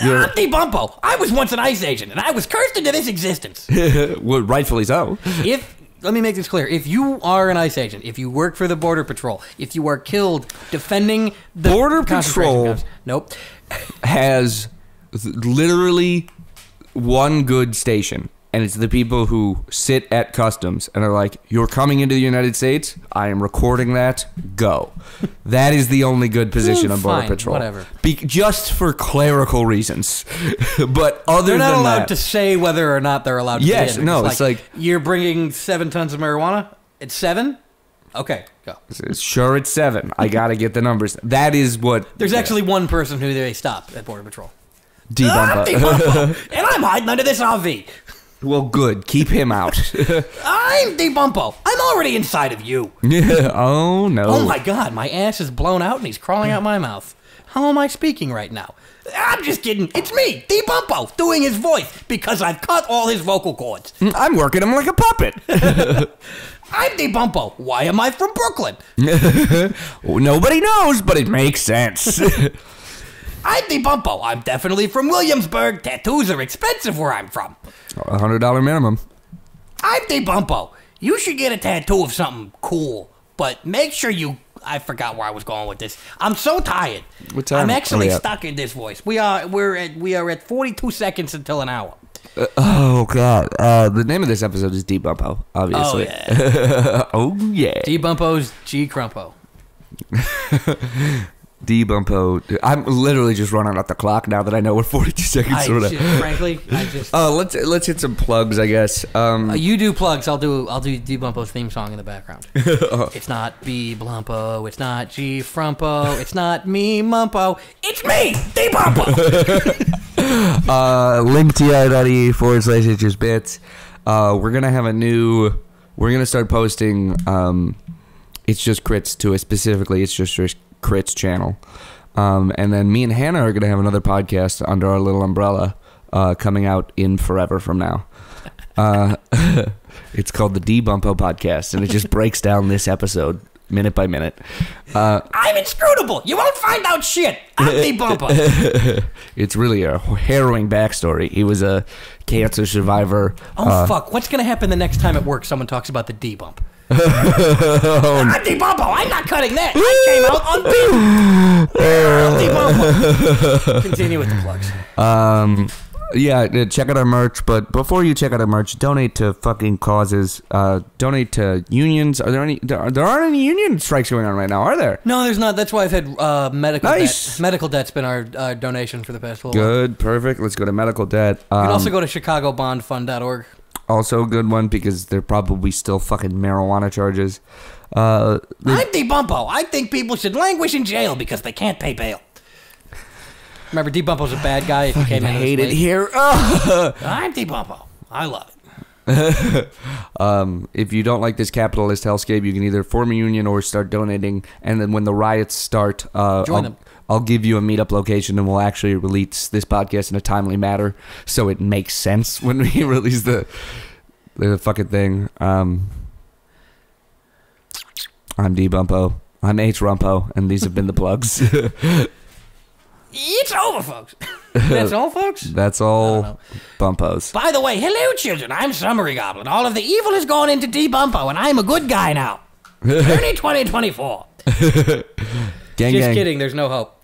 You're- I'm D Bumpo. I was once an ice agent, and I was cursed into this existence. well, rightfully so. if let me make this clear, if you are an ICE agent, if you work for the Border Patrol, if you are killed defending the Border Patrol- camps- nope. Has literally one good station, and it's the people who sit at customs and are like, "You're coming into the United States. I am recording that. Go." That is the only good position Mm, on Border fine, Patrol. whatever. Be- just for clerical reasons, but other They're not than allowed that, to say whether or not they're allowed to. Yes, get in. no, it's like- you're bringing seven tons of marijuana. It's seven. Okay, go. sure it's seven. I gotta get the numbers. That is what. There's actually one person who they stop at Border Patrol. D. Bumpo, and I'm hiding under this RV. Well, good. Keep him out. I'm D Bumpo. I'm already inside of you. oh no. Oh my god, my ass is blown out and he's crawling out my mouth. How am I speaking right now? I'm just kidding. It's me, D Bumpo, doing his voice because I've cut all his vocal cords. Mm, I'm working him like a puppet. I'm D Bumpo. Why am I from Brooklyn? Nobody knows, but it makes sense. I'm D Bumpo. I'm definitely from Williamsburg. Tattoos are expensive where I'm from. A hundred dollar minimum. I'm D Bumpo. You should get a tattoo of something cool, but make sure you. I forgot where I was going with this. I'm so tired. What time I'm actually we at? stuck in this voice. We are we're at we are at 42 seconds until an hour. Oh god. Uh, the name of this episode is Debumpo, Oh obviously. yeah. oh yeah. D Bumpo's G Crumpo. Debumpo. I'm literally just running out the clock now that I know what 42 seconds I sort of. frankly, I just. Uh, let's let's hit some plugs, I guess. Um, Uh, you do plugs. I'll do. I'll do D Bumpo's theme song in the background. it's not B Blumpo. It's not G Frumpo. It's not me Mumpo. It's me D Bumpo. uh, linktr.ee forward slash itsjustbits. Uh, we're gonna have a new. We're gonna start posting. Um, it's just crits to it specifically. It's just crits channel. Um, and then me and Hannah are gonna have another podcast under our little umbrella, uh, coming out in forever from now. Uh, it's called the Debumpo podcast, and it just breaks down this episode minute by minute. Uh, I'm inscrutable. You won't find out shit. I'm D Bumpo. it's really a harrowing backstory. He was a cancer survivor. Oh uh, fuck! What's gonna happen the next time at work? Someone talks about the D bump. I'm D Bumpo. I'm not cutting that. I came out unbeaten. I'm Continue with the plugs. Um, yeah, uh, check out our merch. But before you check out our merch, donate to fucking causes. Uh, donate to unions. Are there any? There, there aren't any union strikes going on right now, are there? No, there's not. That's why I've had uh, medical Nice. debt. Medical debt's been our uh, donation for the past little. Good, perfect. Let's go to medical debt. Um, You can also go to chicagobondfund.org. also a good one because they're probably still fucking marijuana charges. Uh, I'm DeBumpo. I think people should languish in jail because they can't pay bail. Remember, D Bumpo's a bad guy. If you came in hate it here. I'm DeBumpo. I love it. Um, if you don't like this capitalist hellscape, you can either form a union or start donating. And then when the riots start, uh, Join I'll, them. I'll give you a meetup location, and we'll actually release this podcast in a timely manner, so it makes sense when we release the the fucking thing. Um, I'm D Bumpo. I'm H Rumpo, and these have been the plugs. It's over, folks. That's all, folks. That's all Bumpos. By the way, hello, children. I'm Summary Goblin. All of the evil has gone into D Bumpo, and I'm a good guy now. Journey 2024. Gang Just gang. kidding. There's no hope.